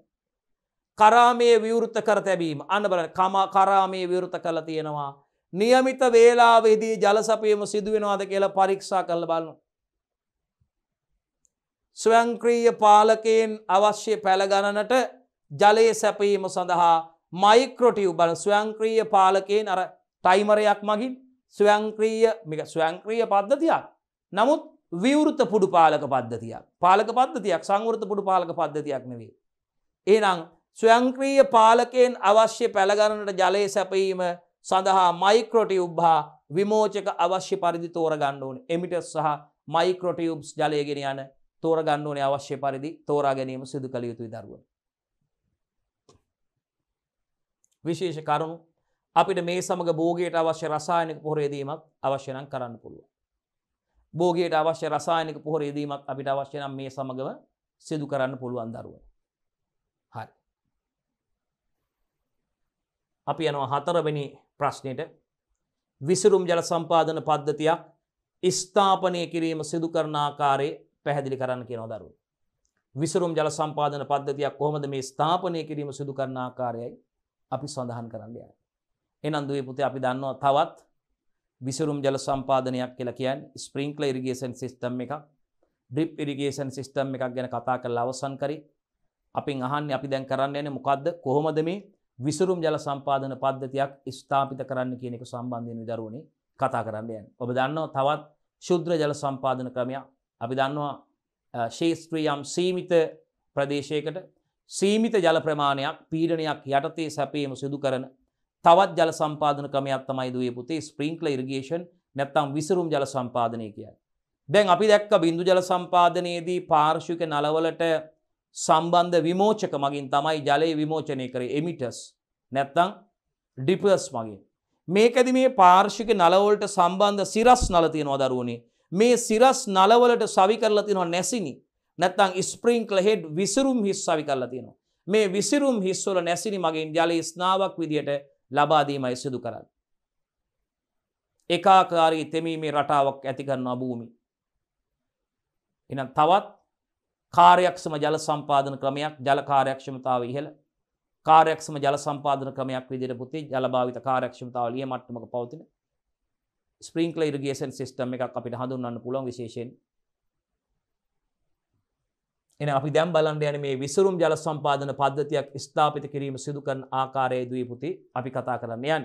කරාමය විවෘත කර තැබීම අන්න බල කමා කරාමය විවෘත කළ තියෙනවා. නියමිත වේලාවේදී ජලසපයම සිදුවෙනවාද කියලා පරීක්ෂා කළ බලනු. ස්වයංක්‍රීය පාලකයෙන් අවශ්‍ය පැළගණනට ජලය සැපීම සඳහා මයික්‍රොටියව් බල ස්වයංක්‍රීය පාලකයෙන් අර ටයිමරයක් මගින් ස්වයංක්‍රීය මික ස්වයංක්‍රීය පද්ධතියක් නමුත් විවෘත පුඩු පාලක පද්ධතියක් පාලක පද්ධතියක් සංවෘත පුඩු පාලක පද්ධතියක් නෙවේ. ඒනම් ස්වයංක්‍රීය පාලකයෙන් අවශ්‍ය පැළගණනට ජලය සැපීම සඳහා මයික්‍රොටියුබ් හා විමෝචක අවශ්‍ය පරිදි තෝරගන්න ඕන එමිටස් සහ මයික්‍රොටියුබ්ස් ජලයගෙන යන තෝරගන්න ඕනේ අවශ්‍ය පරිදි තෝරා ගැනීම සිදු කළ යුතුයි දරුව. විශේෂ කරුණු අපිට මේ සමඟ බෝගයට අවශ්‍ය රසායනික පොහොරේදීමක් අවශ්‍යනම් කරන්න පුළුව. බෝගයට අවශ්‍ය රසායනික පොහොරේදීමක් අපිට අවශ්‍යනම් මේ සමඟව සිදු කරන්න පුළුවන් දරුව. හරි. අපි යනවා හතරවෙනි ප්‍රශ්නයට විසරුම් ජල සම්පාදන පද්ධතියක් ස්ථාපනය කිරීම සිදු කරනාකාරයේ පැහැදිලි කරන්න කියනව දරුව. විසරුම් ජල සම්පාදන පද්ධතියක් කොහොමද මේ ස්ථාපනය කිරීම සිදු කරනාකාරයයි අපි සඳහන් කරන්න යන. එනන්දුවේ පුතේ අපි දන්නවා තවත් විසරුම් ජල සම්පාදනයක් කියලා කියන්නේ ස්ප්‍රින්ක්ලර් ඉරිගේෂන් සිස්ටම් එකක් ඩ්‍රිප් ඉරිගේෂන් සිස්ටම් එකක් ගැන කතා කරලා අවසන් කරේ. අපින් අහන්නේ අපි දැන් කරන්න යන්නේ මොකද්ද? කොහොමද මේ විසරුම් ජල සම්පාදන පද්ධතියක් ස්ථාපිත කරන්න කියන එක සම්බන්ධයෙන් විදරුවනේ කතා කරන්න යන්නේ. ඔබ දන්නවා තවත් ශුද්‍ර ජල සම්පාදන ක්‍රමයක්. අපි දන්නවා ශේස්ත්‍රියම් සීමිත ප්‍රදේශයකට සීමිත ජල ප්‍රමාණයක් පීඩනයක් යටතේ සැපීම සිදු කරන තවත් ජල සම්පාදන ක්‍රමයක් තමයි දුවේ පුතේ ස්ප්‍රින්ක්ලර් ඉරිගේෂන් නැත්නම් විසරුම් ජල සම්පාදනය කියන්නේ. දැන් අපි දැක්ක බින්දු ජල සම්පාදනයේදී පාර්ශ්වික නලවලට සම්බන්ධ විමෝචක මගින් තමයි ජලය විමෝචනය කරේ එමිටස් නැත්නම් ඩිපර්ස් මගින්. මේකද මේ පාර්ශික නලවලට සම්බන්ධ සිරස් නල තියෙනවා දරුවනේ මේ සිරස් නලවලට සවි කරලා තියෙනවා නැසිනි නැත්තං ස්ප්‍රිංක්ල හෙඩ් විසරුම් හිස් සවි කරලා තියෙනවා මේ විසිරුම් හිස්වල නැසිනි මගින් ජල ස්නාවක් විදියට ලබාදීමයි සිදු කරන්න. එකාකාරී තෙමීමේ රටාවක් ඇති කරනවා භූමි. එනම් තවත් කාර්යක්ෂම ජල සම්පාදන ක්‍රමයක් ජල කාර්යක්ෂමතාව ඉහළ කාර්යක්ෂම ජල සම්පාදන ක්‍රමයක් විදිහට පුතේ ජල භාවිත කාර්යක්ෂමතාව ලිය මට්ටමක පවතින ස්ප්‍රිංක්ල ඉරගේෂන් සිස්ටම් එකක් අපිට හඳුන්න්න පුළොන් විශේෂයෙන් එන අපි දැම් බලන්ඩ යන මේ විසරුම් ජල සම්පාදන පද්ධතියක් ස්ථාපිත කිරීම සිදු කරන ආකාරය දීපුති අපි කතා කරන්න යන්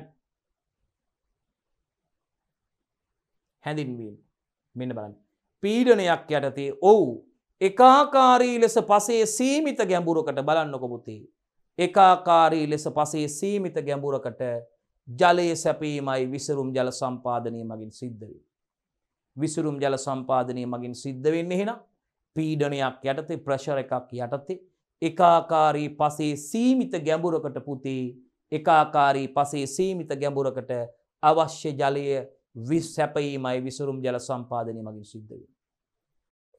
හැඳින්වීම. මෙන්න බලන්න. පීඩනයක් යටතේ ඔවු. එකාකාරී ලෙස පසේ සීමිත ගැඹුරකට බලන්න කොපුතේ එකාකාරී ලෙස පසේ සීමිත ගැඹුරකට ජලය සැපීමයි විසරුම් ජල සම්පාදනය මගින් සිද්ධවේ. විසුරුම් ජල සම්පාදනය මගින් සිද්ධ වෙන්න එහෙනම්? පීඩනයක් යටතේ ප්‍රශර එකක් යටතේ එකාකාරී පසේ සීමිත ගැඹුරකට පුතේ එකාකාරී පසේ සීමිත ගැඹුරකට අවශ්‍ය ජලය විස්සැපීමයි විසුරුම් ජල සම්පාදනය මගින් සිද්ධවේ.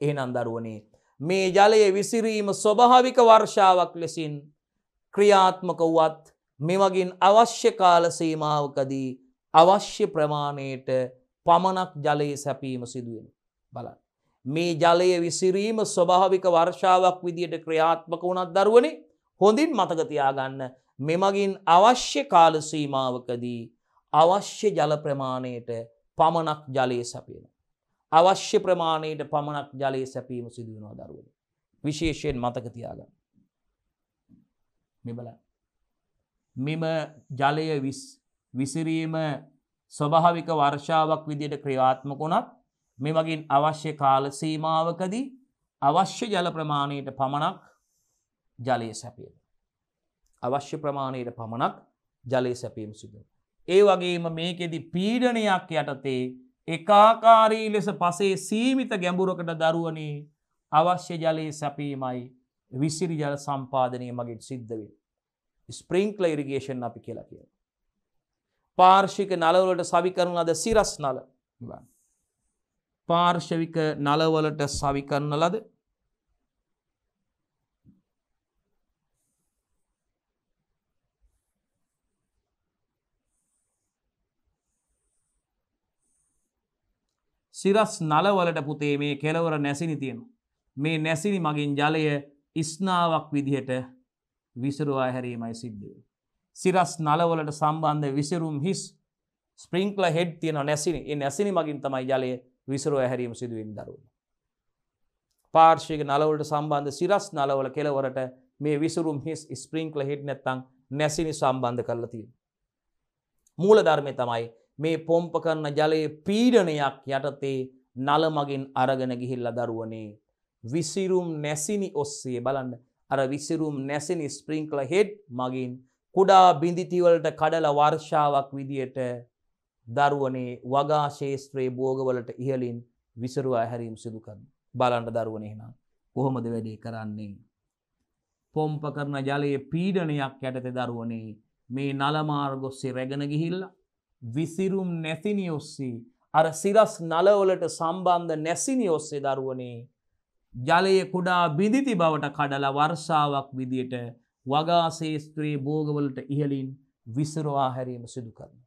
එහෙනම් දරුවනේ මේ ජලය විසිරීම ස්වභාවික වර්ෂාවක් ලෙසින් ක්‍රියාත්මක වුවත් මෙමගින් අවශ්‍ය කාල සීමාවකදී අවශ්‍ය ප්‍රමාණයට පමණක් ජලයේ සැපීම සිදුවෙන බලන්න. මේ ජලය විසිරීම ස්වභාවික වර්ෂාවක් විදියට ක්‍රියාත්මක වුණත් දරුවනේ හොඳින් මතකතියාගන්න මෙමගින් අවශ්‍ය කාල සීමාවකදී අවශ්‍ය ජල ප්‍රමාණයට පමණක් ජලයේ සැපෙන. අවශ්‍ය ප්‍රමාණයට පමණක් ජලයේ සැපීම සිදුවෙනවා දරුවන. විශේෂයෙන් මතකතියාගන්න. මෙබල මෙම ජලය විසිරීම ස්වභාවික වර්ෂාවක් විදියට ක්‍රියාත්මකොනත් මෙමගින් අවශ්‍ය කාල සීමාවකදී අවශ්‍ය ජල ප්‍රමාණයට පමණක් ජලය සැපිය. අවශ්‍ය ප්‍රමාණයට පමණක් ජලය සැපීම සිදු. ඒ වගේම මේකෙදි පීඩනයක් යටතේ එකාකාරී ලෙස පසේ සීමිත ගැඹුරකට දරුවනේ අවශ්‍ය ජලයේ සැපීමයි විසිරි ජල සම්පාදනය මගින් සිද්ධවේ. ස්ප්‍රිංක්ල ඉරිගේෂන් අපි කියලා කිය. පාර්ශික නලවලට සවිකරන අද සිරස් නල පාර්ශවික නලවලට සවිකරන ලද සිරස් නලවලට පුතේ මේ කෙලවර නැසිනි තියෙනු. මේ නැසිනි මගින් ජලය ඉස්නාවක් විදිහට විසරුවා හැරීමයි සිද්ධුව. සිරස් නලවලට සම්බන්ධ විසරුම් හිස් ස්ප්‍රිංක්ල හෙඩ් තියෙන නැසිනි ඒ නැසිනි මගින් තමයි ජලය විසරුව හැරීම සිදුවෙන් දරුව. පාර්ශික නලවලට සම්බන්ධ සිරස් නලවල කෙලවරට මේ විසුරුම් හිස් ස්ප්‍රිංක්ල හෙඩ් නැත්තං නැසිනි සම්බන්ධ කරලා තියෙන. මූල ධර්මය තමයි මේ පොම්ප කරන ජලයේ පීඩනයක් යටතේ නල මගින් අරගෙන ගිහිල්ල දරුවනේ. විසිරුම් නැසිනි ඔස්සේ බලන්න අර විසිරුම් නැසිනි ස්ප්‍රිංක්ල හෙඩ් මගින් කුඩා බිඳිතිවලට කඩල වර්ෂාවක් විදියට දරුවනේ වගා ශේෂත්‍රයේ බෝගවලට ඉහලින් විසරුවා හැරීම් සිදු කරන බලන්ට දරුවනෙහිනම් කොහොමද වැඩේ කරන්නේ. පොම්ප කරන ජලයේ පීඩනයක් යටත දරුවනේ මේ නලමාර්ගොස්සේ රැගෙන ගිහිල්ලා විසිරුම් නැතිනි ඔස්සේ අර සිරස් නලවලට සම්බන්ධ නැසිනි ඔස්සේ දරුවනේ ජලය කුඩා බිඳිති බවට කඩලා වර්ෂාවක් විදියට වගාශේස්ත්‍රයේ බෝගවලට ඉහලින් විසරවා හැරීම සිදු කරන.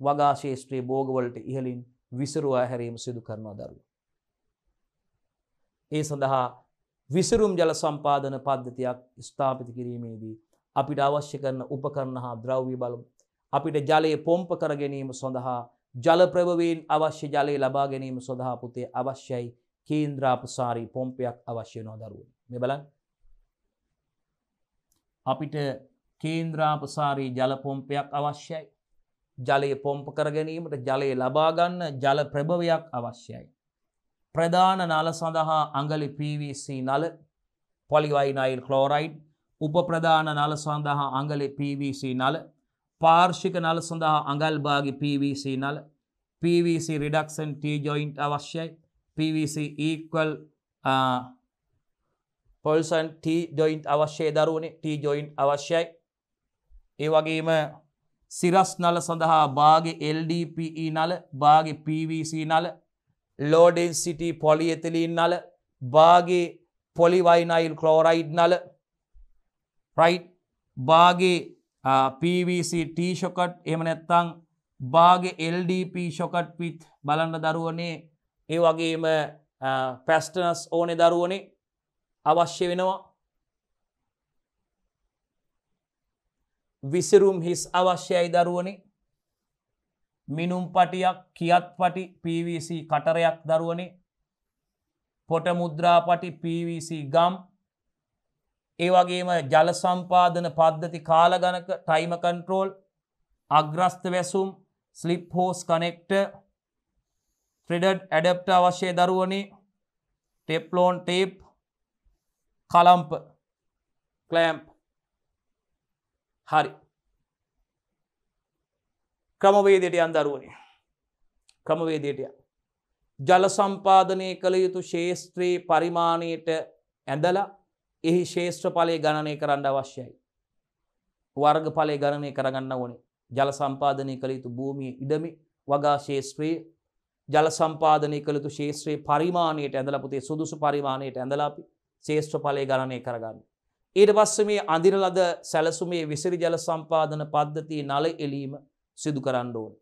වගාශේෂත්‍රයේ බෝගවලට ඉහලින් විසරුවා හැරීම සිදු කරනවා දරුව. ඒ සඳහා විසරුම් ජල සම්පාදන පද්ධතියක් ස්ථාපිත කිරීමේදී අපිට අවශ්‍ය කරන උපකරණ හා ද්‍රව්‍ය බලමු. අපිට ජලයේ පොම්ප කර ගැනීම සඳහා ජල ප්‍රවවයෙන් අවශ්‍ය ජලය ලබා ගැනීම සඳහා පුතේ අවශ්‍යයි කේන්ද්‍රාපසාරී පොම්පයක් අවශ්‍ය නෝ දරුව. මෙ බලන් අපිට කේන්ද්‍රාපසාරී ජල පොම්පයක් අවශ්‍යයි. ජලය පොම්ප කර ගැනීමට ජලය ලබාගන්න ජල ප්‍රභවයක් අවශ්‍යයි. ප්‍රධාන නල සඳහා අඟලි PVC නල පොලිවයිනයිල් කලෝරයිඩ් උප ප්‍රධාන නල සඳහා අඟලි PVC නල පාර්ෂික නල සඳහා අඟල්භාගි PVC නල PVC රිඩක්සන් T ජොයින්ට් අවශ්‍යයි. PVC equal පොල්සන් T ජොයින්ට් අවශ්‍යය දරුවනේ. T ජොයින්ට් අවශ්‍යයි. ඒ වගේම සිරස් නල සඳහා බාග LDPE නල බාග PVC නල ලෝඩෙන් සිටි පොලියතලින් නල බාගේ පොලිවයිනයිල් කලෝරයිඩ් නල රයි් බාගේ PVC ටීෂොකට් එම නැත්තං බාගේ LDP ෂොකට් පිත් බලන්න දරුවනේ. ඒ වගේම පැස්ටනස් ඕනෙ දරුවනේ. අවශ්‍ය වෙනවා. විසිරුම් හිස් අවශ්‍යයි දරුවනේ. මිනුම් පටියක් කියත් පටි PVC කටරයක් දරුවනේ. පොට මුද්‍රාපටි PVC ගම්. ඒ වගේම ජල සම්පාදන පද්ධති කාලගනක ටයිම කන්ට්‍රෝල් අග්‍රස්ත වැසුම් slip hose connector threaded adapter අවශ්‍යය දරුවනේ. Teflon tape clamp clamp. හරි ක්‍රමවේදයට යන් දරුවනේ ක්‍රමවේදයට ජල සම්පාදනය කළ යුතු ශේස්ත්‍රී පරිමාණයට ඇඳලා එහි ශේෂ්ත්‍ර පලය ගණනය කරන්න අවශ්‍යයි. වර්ග පලය ගණනය කරගන්න ඕනේ ජල සම්පාදනය කළ යුතු භූමිය ඉඩමි වගා ශේෂත්‍රයේ ජල සම්පාදනය කළතු ශේත්‍රයේ පරිමාණයට ඇඳලපුතේ සුදුසු පරිමාණයට ඇඳලාපි ශේෂ්ත්‍ර පලය ගණනය කරගන්න. ඊට පස්ස මේ අඳිර ලද සැලසුමේ විසිරි ජල සම්පාදන පද්ධතිය නල එලීම සිදු කරන්න ඕන.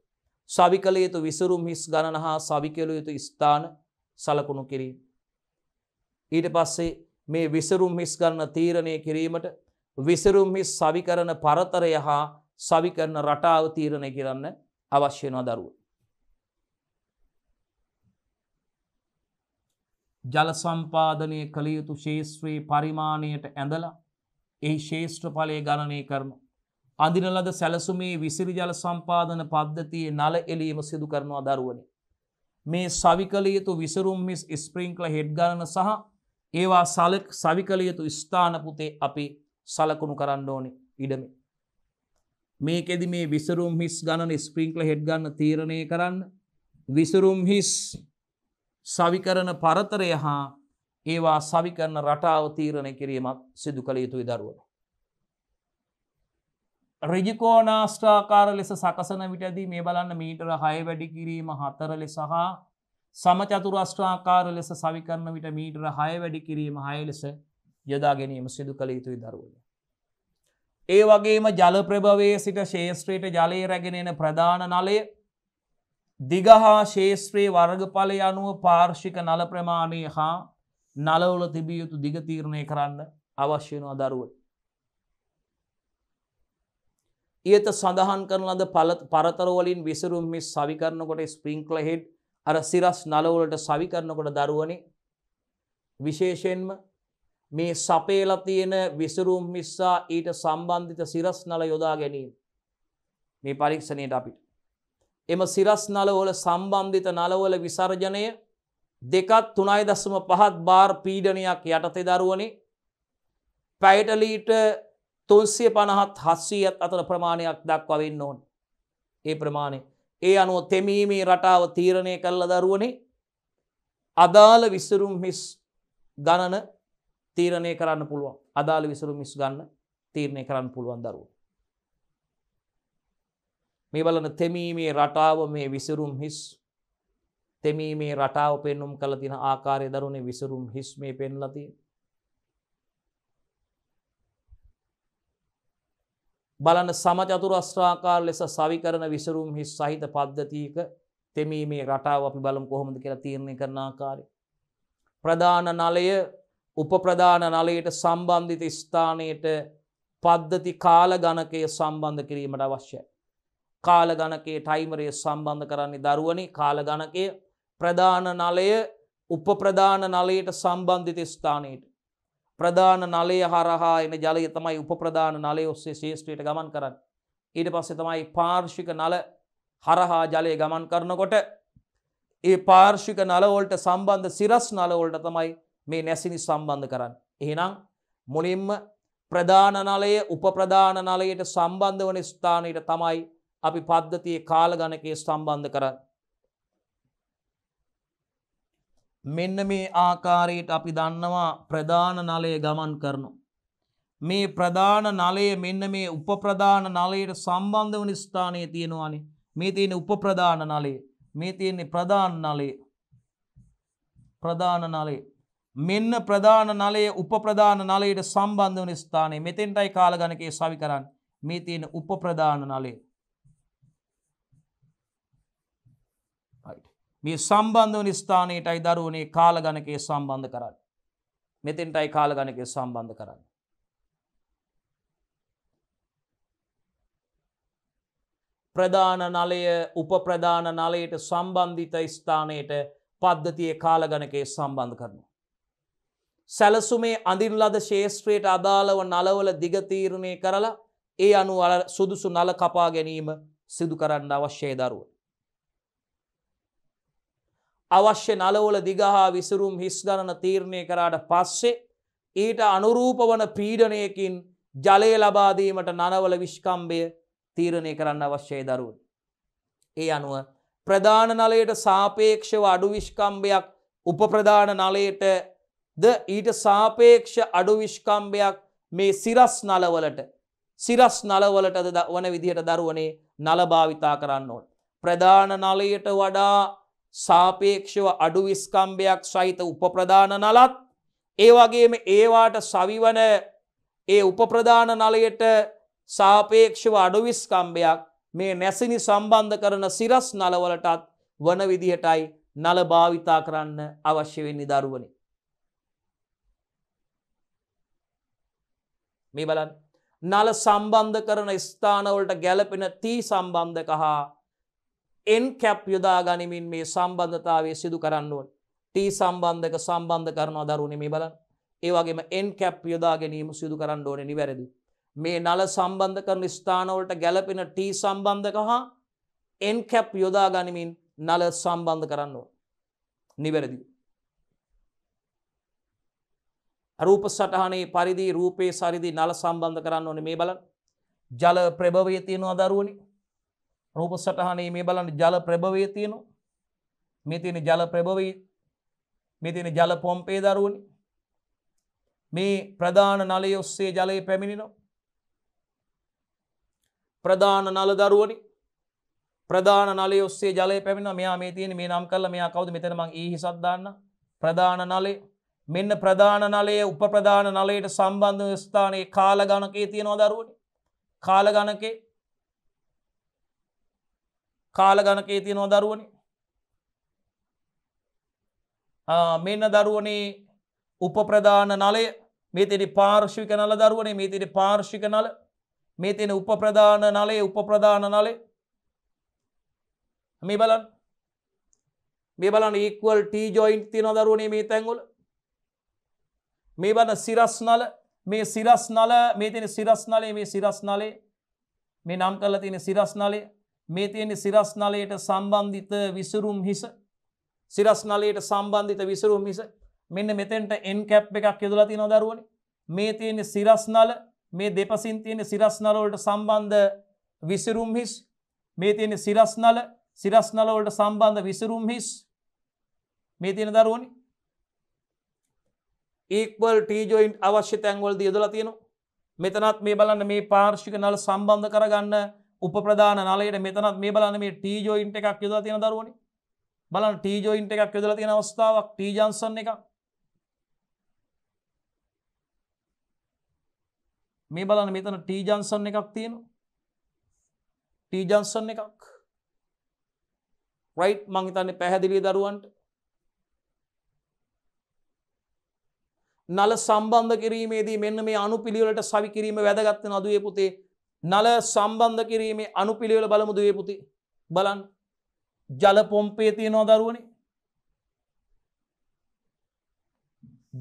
සවිකල යුතු විසරුම් හිස් ගණන හා සවිකල යුතු ස්ථාන සලකුණු කිරීම. ඊට පස්සේ මේ විසරුම් හිස් ගන්න තීරණය කිරීමට විසරුම් හිස් සවිකරන පරතරය හා සවිකරන රටාව තීරණය කරන්න අවශ්‍යනවා දරුව. ජල සම්පාදනය කළ යුතු ශේෂත්‍රයේ පරිමාණයට ඇඳලා එහි ශේෂ්ත්‍රඵලය ගණනය කරනු. අඳිනලද සැලසුමේ විසිරි ජල සම්පාදන පද්ධතියේ නල එලීම සිදු කරනවා දරුවනි. මේ සවිකල යුතු විසරුම් මිස් ස්ප්‍රිංක්ල හෙඩ් ගණන සහ ඒවා සලක් සවිකල යුතු ස්ථානපුතේ අපි සලකුණු කරන්න ඕනි ඉඩමි. මේකෙදි මේ විසරුම් හිස් ගණන ස්ප්‍රිංක්ල හෙඩ් ගන්න තීරණය කරන්න විසරුම් හිස් සවිකරන පරතරය හා ඒවා සවිකරන රටාව තීරණය කිරීමක් සිදු කළ යුතුයි දරුවන. රජිකෝනාස්ට්‍රාකාර ලෙස සකසන විටදී මේ බලන්න මීටර හය වැඩි කිරීම හතර ලෙස හා සමචතුරස්ට්‍රාකාර ලෙස සවිකරන විට මීටර හය වැඩි කිරීම හය ලෙස යොදා ගැනීම සිදු කළ යුතුයි දරුවන. ඒ වගේම ජල ප්‍රභවයේ සිට ශේෂත්‍රයට ජලය රැගෙනෙන ප්‍රධාන නලය දිගහා ශේෂත්‍රයේ වර්ගඵලය අනුව පාර්ෂික නල ප්‍රමාණය හා නලවල තිබිය යුතු දිගතීරණය කරන්න අවශ්‍යනවා දරුව. ඒත සඳහන් කරන ලද පරතරවලින් විසරුම් මිස් සවිකරනකොට ස්පිංක්ල හෙඩ් අර සිරස් නලවලට සවිකරනකොට දරුවනි විශේෂයෙන්ම මේ සපේල තියෙන විසරුම් මිස්සා ඊට සම්බන්ධිත සිරස් නල යොදා ගැනීම මේ පරීක්ෂණයට අපිට. එම සිරස් නලවල සම්බන්ධිත නලවල විසර්ජනය දෙකත් තුනයි දස්සම පහත් බාර් පීඩනයක් යටතේ දරුවනි. පැයිටලීට තුන්සිය පණහත් හස්සීයත් අතර ප්‍රමාණයක් දක්වවෙන්න ඕන්. ඒ ප්‍රමාණය. ඒ අනුව තෙමීමේ රටාව තීරණය කල්ල දරුවනේ. අදාළ විස්සරුම් හිස් ගණන තීරණය කරන්න පුළුවන්. අදාළ විසරු මිස් ගන්න තීරණය කරන්න පුළුවන් දරුව. මේ බලන තෙමීමේ රටාව මේ විසරුම් හිස් තෙමීමේ රටාව පෙන්නුම් කළ තින ආකාරය දරුණේ විසරුම් හිස් මේ පෙන්ලතිය. බලන්න සමචතුරස්ත්‍රාකාර ලෙස සවිකරන විසරුම් හිස් සහිත පද්ධතියක තෙමීමේ රටාව අපි බලම් කොහොමද කියලා තීරණය කරන ආකාරය. ප්‍රධාන නලය උපප්‍රධාන නලයට සම්බන්ධිත ස්ථානයට පද්ධති කාල ගණකය සම්බන්ධ කිරීමට අවශ්‍යයි. කාල ගණකේ ටයිමරය සම්බන්ධ කරන්නේ දරුවනි කාල ගණකය ප්‍රධාන නලය උපප්‍රධාන නලයට සම්බන්ධිත ස්ථානයට. ප්‍රධාන නලය හරහා එන ජලය තමයි උපප්‍රධාන නලය ඔස්සේ ශේෂත්‍රයට ගමන් කරන්න. ඊට පස්සේ තමයි පාර්ශික නල හරහා ජලය ගමන් කරනකොට ඒ පාර්ශික නලවොල්ට සම්බන්ධ සිරස් නලවොල්ට තමයි මේ නැසිනි සම්බන්ධ කරන්න. එහෙනම් මුලින්ම ප්‍රධාන නලය උපප්‍රධාන නලයට සම්බන්ධ වන ස්ථානයට තමයි අපි පද්ධතිය කාල ගණකය සම්බන්ධ කරන්න. මෙන්න මේ ආකාරයට අපි දන්නවා ප්‍රධාන නලය ගමන් කරනු. මේ ප්‍රධාන නලය මෙන්න මේ උපප්‍රධාන නලයට සම්බන්ධ වන ස්ථානය තියෙනවානේ. මේ තියෙන උපප්‍රධාන නලේ මේ තියෙන්නේ ප්‍රධාන නලේ ප්‍රධාන නලේ මෙන්න ප්‍රධාන නලය උපප්‍රධාන නලයට සම්බන්ධ වන ස්ථානය. මෙතෙන්ටයි කාලගණකේ සවි කරන්න. මේ තියෙන උපප්‍රධාන නලේ මේ සම්බන්ධ වන ස්ථානයටයි දරුවනේ කාලගණකේ සම්බන්ධ කරන්න මෙතෙන්ටයි කාලගණකේ සම්බන්ධ කරන්න ප්‍රධාන නලය උපප්‍රධාන නලයට සම්බන්ධිත ස්ථානයට පද්ධතිය කාලගණකේ සම්බන්ධ කරනවා. සැලසුමේ අඳින් ලද ශේෂත්‍රයට අදාළව නලවල දිගතීරණය කරලා ඒ අනු සුදුසු නල කපා ගැනීම සිදු කරන්න අවශ්‍යය දරුව. අවශ්‍ය නලවල දිගහා විසරුම් හිස් ගණන තීරණය කරාට පස්සේ ඊට අනුරූප වන පීඩනයකින් ජලය ලබාදීමට නනවල විශ්කම්බය තීරණය කරන්න අවශ්‍යය දරුවන්. ඒ අනුව ප්‍රධාන නලයට සාපේක්ෂව අඩු විශ්කම්භයක් උපප්‍රධාන නලයට ද ඊට සාපේක්ෂ අඩු විශ්කම්භයක් මේ සිරස් නලවලට සිරස් නලවලට වන විදිහට දරුවනේ නලභාවිතා කරන්න ඕන්. ප්‍රධාන නලයට වඩා සාපේක්ෂව අඩු විස්කම්භයක් සහිත උපප්‍රධාන නලත් ඒවගේම ඒවාට සවිවන ඒ උපප්‍රධාන නලයට සාපේක්ෂව අඩුවිස්කම්භයක් මේ නැසිනි සම්බන්ධ කරන සිරස් නලවලටත් වන විදිහටයි නල භාවිතා කරන්න අවශ්‍ය වෙන්නේ දරුවනි. මේ බලන් නල සම්බන්ධ කරන ස්ථානවලට ගැලපෙන තී සම්බන්ධක හා එන් කැප් යොදා ගනිමින් මේ සම්බන්ධතාවේ සිදු කරන්න ඕන් ටී සම්බන්ධක සම්බන්ධ කරනවා දරුණේ මේ බලන් ඒවගේම එන් කැප් යොදා ගැනීම සිදු කරන්න ඕන නිවැරදි. මේ නල සම්බන්ධ කරන ස්ථානවලට ගැලපෙන ටී සම්බන්ධක හා එන් කැප් යොදා ගනිමින් නල සම්බන්ධ කරන්න ඕන. නිවැරදි. රූප සටහනේ පරිදි රූපේ සරිදි නල සම්බන්ධ කරන්න ඕන මේ බලන් ජල ප්‍රභවය තියෙනවා දරුවනි රූප සටහනේ මේ බලන්න ජල ප්‍රභවය තියෙනවා. මේ තියෙන ජල ප්‍රභවී මේ තියෙන ජල පොම්පේ දරුවනි. මේ ප්‍රධාන නලය ඔස්සේ ජලය පැමිණිනො. ප්‍රධාන නල දරුවනි. ප්‍රධාන නලය ඔස්සේ ජලය පැමිණ මෙයා මේ තියෙන මේ නම් කල්ල මෙයා කවුද? මෙතනමං ඒ හිසත්දාන්න ප්‍රධාන නලේ මෙන්න ප්‍රධාන නලය උප ප්‍රධාන නලයට සම්බන්ධ ස්ථානයේ කාල ගණකේ තියෙනවා දරුවනි. කාල ගණකේ කාල ගණකේ තියෙනවා දරුවනි. මෙන්න දරුවනේ උපප්‍රධාන නලය. මේ තිරි පාර්ශවික නල දරුවනේ මේ තිරි පාර්ශික නල. මේ තියෙන උපප්‍රධාන නලේ උපප්‍රධාන නලේ මේ බලන් මේ බලන් ඒක්වල් ටී ජොයින්් තියන දරුවනේ මේ තැන්ගොල මේ බන සිරස් නල. මේ සිරස් නල මේ තියෙන සිරස් නලේ මේ සිරස් නලේ. මේ නම් කල තියෙන සිරස් නලේ. මේ තියෙන සිරස් නලයට සම්බන්ධිත විසුරුම් හිස. සිරස් නලයට සම්බන්ධිත විසුරුම් හිස. මෙන්න මෙතෙන්ට එන් කැප් එකක් යොදලා තිනො දරුවන. මේ තියෙන සිරස්නල මේ දෙපසින් තියෙන සිරස්නලවලට සම්බන්ධ විසිරුම් හිස්. මේ තියෙන සිරස්නල සිරස්නලවලට සම්බන්ධ විසිරුම් හිස්. මේ තියෙන දරුවනි. ඒක්වල් ටීජොයින්් අවශ්‍ය තැන්වලද යොදලා තියෙනවා. මෙතනත් මේ බලන්න මේ පාර්ශික නල සම්බන්ධ කරගන්න උප්‍රධාන නලයට මෙතනත් මේ බලන්න මේ ටීජෝයින්ට එකක් යොදලා තියෙන දරුවනි. බලන්න ටීජෝයින්ට එකක් යොදලා තියෙන අවස්ථාවක් ටීජන්සන් එකක්. මේ බලන්න මෙතන ටීජන්සන් එකක් තියෙන ටීජන්සන් එකක්. රයිට් මංහිතන්නේ පැහැදිලිය දරුවන්ට. නල සම්බන්ධ කිරීමේදී මෙන්න මේ අනු පිළිවලට සවි කිරීම වැදගත්ත නදුවේ පුතේ නල සම්බන්ධ කිරීමේ අනු පිළිවෙල බලමුදුවේ පුති. බලන් ජල පොම්පේ තියෙනවා දරුවනේ.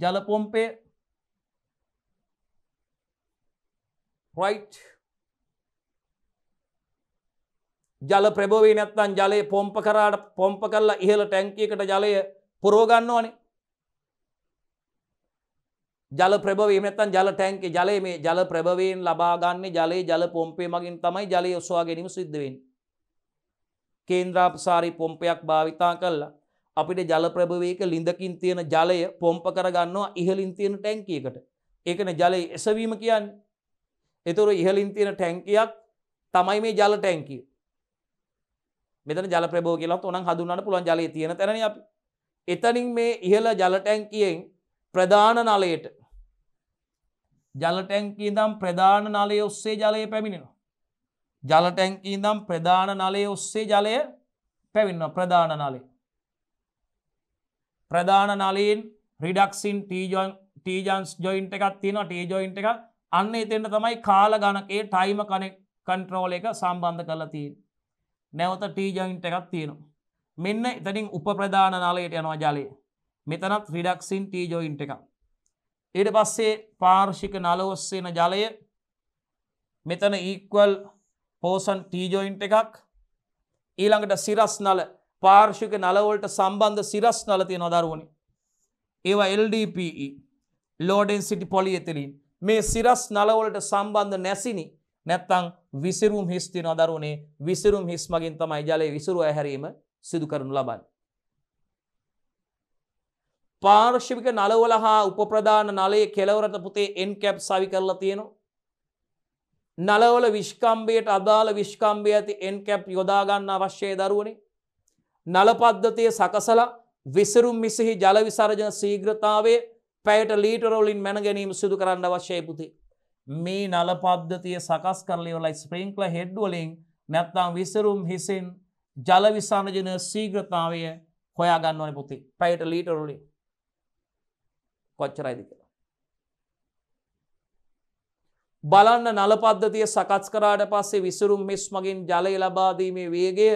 ජල පොම්පේ. රයිට් ජල ප්‍රභවේ නැත්තන් ජලය පොම්ප කරාට පොම්ප කරලා ඉහළ ටැංකියකට ජලය පුරෝගන්නවනේ ජල ප්‍රභවේ නැත්තන් ජල ටැන්ක ජලය මේ ජල ප්‍රභවයෙන් ලබාගන්නේ ජලයේ ජල පොම්පේ මගින් තමයි ජලය ඔස්වා ගැනීම සිද්ධවෙන්. කේන්ද්‍රාපසාරි පොම්පයක් භාවිතා කල්ලා අපිට ජල ප්‍රභවයක ලිඳකින් තියෙන ජලය පොම්ප කරගන්නවා ඉහලින් තියෙන ටැන්කියකට ඒකන ජලය එසවීම කියන්නේ. එතුර ඉහලින් තියෙන ටැංකයක් තමයි මේ ජල ටැංකිය මෙතන ජල ප්‍රබෝ කියලත් ඔනන් හදුන්නට පුළන් ජලය තියෙන තැන අප. එතනින් මේ ඉහළ ජල ටැංකියෙන් ප්‍රධාන නලයට ජල ටැංකී දම් ප්‍රධාන නලය ඔස්සේ ජලය පැමිණෙනවා ජල ටැංකී දම් ප්‍රධාන නලය ඔස්සේ ජලය පැවින්න ප්‍රධාන නලේ ප්‍රධාන නලයෙන් රිඩක්සින් ටීජන්ස් ජොයින්ට එකක් තියෙන ටී ජොයින්ට එකක් අන්න එතෙන්ට තමයි කාල ගණකේ ටයිම කනෙක් කන්ට්‍රෝල එක සම්බන්ධ කල තිීන් නැවත ටී ජොයින්ට එකක් තියෙනවා. මෙන්න එතනින් උප ප්‍රධාන නලයට යනවා ජලය. මෙතනත් රිඩක්සින් ටී ජොයින්ට එකක්. ඊට පස්සේ පාර්ෂික නලඔස්සේන ජලය මෙතන ඊක්වල් පෝසන් ටීජොයින්ට එකක් ඊළඟට සිරස් නල පාර්ශික නලවලට සම්බන්ධ සිරස් නලතිය නොදරුවනි. ඒවා LDPE ලෝඩෙන් සිටි පොලි එතරින් මේ සිරස් නලවලට සම්බන්ධ නැසිනි නැත්තං විසිරුම් හිස්ති නොදරුණේ විසිරුම් හිස් මගින් තමයි ජලය විසුරුව ඇහැරීම සිදු කරනු ලබන්. පාර්ශවික නලවල හා උපප්‍රධාන නලයේ කෙලවරට පුතේ එන් කැප් සවි කරලා තියෙනවා නලවල විශ්කම්බයට අදාළ විශ්කම්බය ඇති එන් කැප් යොදාගන්න අවශ්‍යය දරුවනේ. නලපද්ධතිය සකසල විසරුම් මිසිහි ජල විසරජන සීග්‍රතාවේ පැයට ලීටරෝලින් මැන ගැනීම සිදු කරන්න අවශ්‍යය පුති. මේ නලපද්ධතිය සකස් කරලිවලයි ස්ප්‍රිංක්ල හෙඩ්වලින් නැත්තම් විසරුම් හිසින් ජල විසානජන සීග්‍රතාවය හොයාගන්න ඕන පුති පැයට ලීටරෝලින් කොච්චරයිදි කියලා. බලන්න නලපද්ධතිය සකස් කරාට පස්සේ විසුරුම් මෙස් මගින් ජලය ලබාදීමේ වේගය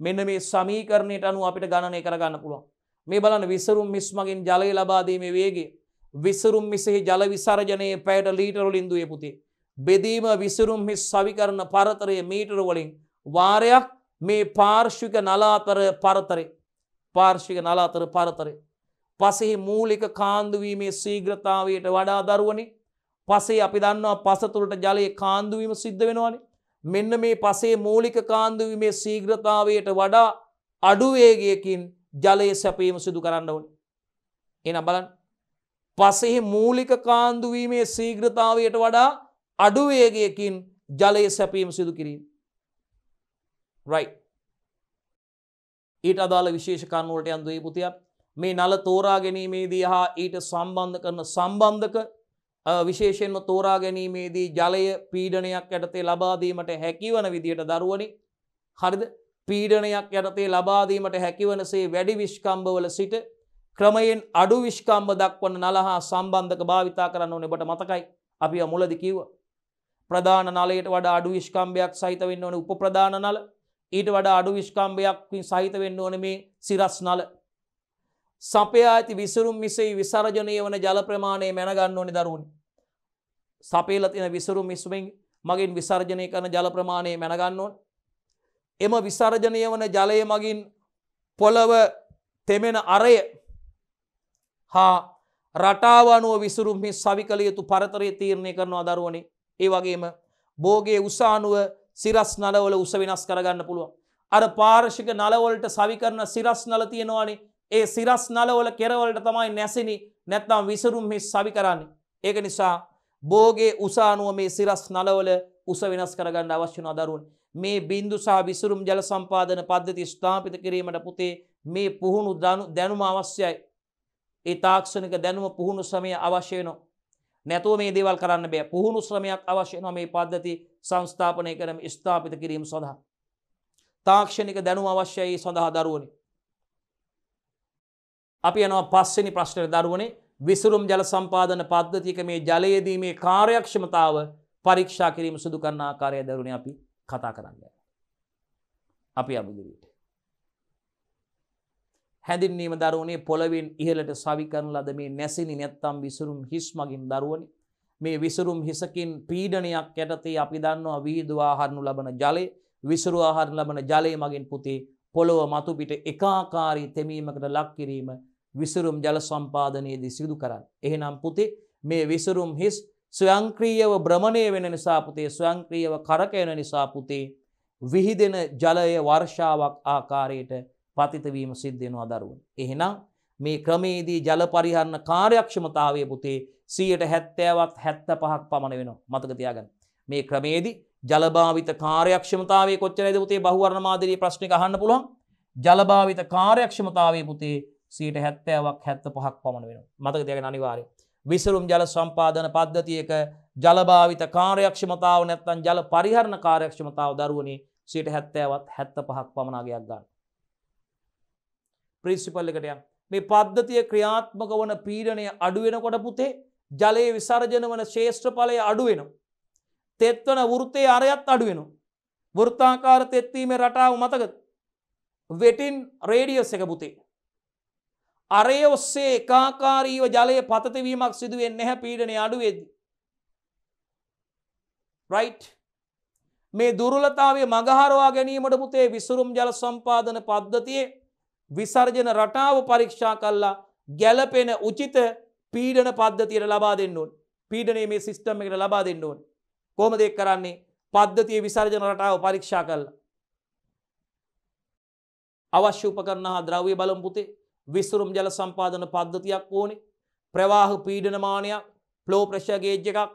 මෙන්න මේ සමීකරණයට අනු අපිට ගණනය කරගන්න පුළුවන්. මේ බලන්න විසරුම් මිස් මගින් ජලය ලබාදීමේ වේගේ විසරුම් මිසෙහි ජල විසරජනයේ පැයට ලීටරොලින් දුවේ පුතේ. බෙදීම විසරුම් හිස් සවිකරන පරතරය මීටරවලින් වාරයක් මේ පාර්ශ්වික නලාතර පරතරය පාර්ශ්වික නලාතර පරතරය. පසෙහි මූලික කාන්දුවීමේ සීග්‍රතාවයට වඩා දරුවනේ පසේ අපි දන්නවා පස තුළට ජලයේ කාන්දුවීම සිද්ධ වෙනවානේ. මෙන්න මේ පසේ මූලික කාන්දුවීමේ සීග්‍රතාවයට වඩා අඩුවේගයකින් ජලය සැපීම සිදු කරන්න ඕන. එන බලන් පසෙහි මූලික කාන්දුවීමේ සීග්‍රතාවයට වඩා අඩුවේගයකින් ජලය සැපීම සිදු කිරීම. රයි. ඊට අදාළ විශේෂ කන්නුවට යන්දුවේ පුතියක් මේ නල තෝරා ගැනීමේදී හා ඊට සම්බන්ධ කරන සම්බන්ධක විශේෂයෙන්ම තෝරා ගැනීමේදී ජලය පීඩනයක් යටතේ ලබාදීමට හැකිවන විදියට දරුවනි. හරිද? පීඩනයක් යටතේ ලබාදීමට හැකිවනසේ වැඩි විශ්කම්භවල සිට ක්‍රමයෙන් අඩු විශ්කම්භ දක්වන නලහා සම්බන්ධක භාවිතා කරන්න ඕනෙබට මතකයි. අපි මුලදි කිව්ව. ප්‍රධාන නලයට වඩා අඩු විශ්කම්භයක් සහිත වෙන්න ඕන උප ප්‍රධාන නල. ඊට වඩා අඩු විශ්කම්භයක් සහිත වෙන්න ඕන මේ සිරස් නල. සපයා ඇති විසරුම් මිසයි විසරජනය වන ජල ප්‍රමාණය මැනගන්න ඕනි දරුවනි. සපේල තින විසරු මිස්මෙන් මගින් විසර්ජනය කරන ජල ප්‍රමාණය මැනගන්න ඕන. එම විසර්ජනය වන ජලය මගින් පොළව තෙමෙන අරය හා රටාවනුව විසුරුම්හි සවි කළ යුතු පරතරය තීරණය කරනවා දරුවනේ ඒ වගේම බෝගේ උසානුව සිරස් නලවල උස වෙනස් කරගන්න පුළුවන්. අර පාර්ශික නලවලට සවි කරන සිරස් නල තියෙනවානේ ඒ සිරස් නලවල කෙරවලට තමයි නැසිනි නැත්නම් විසරුම් හි සවි කරන්නේ. ඒක නිසා බෝගේ උසානුව මේ සිරස් නලවල උස වෙනස් කරගන්න අවශ්‍යන අදරුවන් මේ බින්දු සහ විසුරුම් ජල සම්පාදන පද්ධති ස්ථාපිත කිරීමට පුතේ මේ පුහුණු දැනුම අවශ්‍යයි. ඒ තාක්ෂණික දැනුම පුහුණු ශ්‍රමය අවශ්‍යයනො නැතුව මේ දේවල් කරන්න බෑ. පුහුණු ශ්‍රමයක් අවශ්‍යන මේ පද්ධති සංස්ථාපනය කරම ස්ථාපිත කිරීම සඳහා. තාක්ෂණික දැනුම අවශ්‍යයි සඳහා දරුවනි. අපි යනවා පස්සනි ප්‍රශ්නය දරුවනේ විසුරුම් ජල සම්පාදන පද්ධතික මේ ජලයේදීමේ කාර්යක්ෂමතාව පරීක්ෂා කිරීම සිදු කරන්න ආකාරය දරුණ අපි කතා කරන්න. අපි අබිදිරට. හැදින්වීම දරුවනේ පොළවෙන් ඉහලට සවිකරන ලද මේ නැසිනි නැත්තම් විසුරුම් හිස් මගින් දරුවනි මේ විසුරුම් හිසකින් පීඩනයක් ඇටතේ අපි දන්නවා විහිදවාහරනු ලබන ජලය විසුරු ආහරන ලබන ජලය මගින් පුතේ පොළොව මතුපිට එකාකාරී තෙමීමකට ලක් කිරීම විසුරුම් ජල සම්පාදනයේදී සිදු කරන්න. එහෙනම් පුතේ මේ විසුරුම් හිස් ස්වයංක්‍රීයව භ්‍රමණය වෙන නිසා පුතේ ස්වයංක්‍රීයව කරකයන නිසා පුතේ විහිදෙන ජලය වර්ෂාවක් ආකාරයට පතිතවීම සිද්ධෙනවා දරුවන්. එහෙනම් මේ ක්‍රමේදී ජල පරිහරණ කාර්යක්ෂමතාවය පුතේ සීයට හැත්තෑවත් හැත්ත පහක් පමණ වෙන මතකතියාගන්න. මේ ක්‍රමේදී ජලභාවිත කාර්යක්ෂමතාවේ කොච්චරද පුතේ බහුවර්ණ මාදිරී ප්‍රශ්නික අහන්න පුළුවන් ජලභාවිත කාර්යක්ෂමතාවේ පුතේ සීට හැත්තෑවක් හැත්ත පහක් පමණ වෙන මතක දෙයක අනිවාරය. විසරුම් ජල සම්පාදන පද්ධතියක ජලභාවිත කාර්යක්ෂමතාව නැත්තන් ජල පරිහරණ කාර්යක්ෂමතාව දරුවනේ සීට හැත්තෑවත් හැත්ත පහක් පමණගයක් ගන්න. ප්‍රිසිපල්ලකටයන් මේ පද්ධතිය ක්‍රියාත්මක වන පීඩනය අඩුවෙනකොට පුතේ ජලයේ විසර්ජන වන ශේෂ්ත්‍රඵලය අඩුවෙන. තෙත්වන වෘතය අරයත් අඩුවෙන. වෘත්තාකාර තෙත්වීම රටාව මතකද වෙටින් රේඩියස් එක පුතේ අරය ඔස්සේ එකාකාරීව ජලය පතතිවීමක් සිදුවෙන් නැහැ පීඩනය අඩුවේද. රයි් මේ දුරලතාවේ මගහරවා ගැනීමට පුතේ විසුරුම් ජල සම්පාදන පද්ධතියේ විසර්ජන රටාව පරීක්ෂා කල්ලා ගැලපෙන උචිත පීඩන පද්ධතියට ලබා දෙන්නුවන් පීඩනේ මේ සිිස්ටම් එකට ලබා දෙන්නුවන් කොම දෙක් කරන්නේ? පද්ධතිය විසර්ජන රටාව පරීක්ෂා කල්ලා අවශ්‍ය උපකරණ හා ද්‍රව්‍ය බලම් පුතේ. විස්තුරුම් ජල සම්පාදන පද්ධතියක් ඕනේ. ප්‍රවාහ පීඩනමානයක් ප්ලෝ ප්‍රශගේජ්ජ එකක්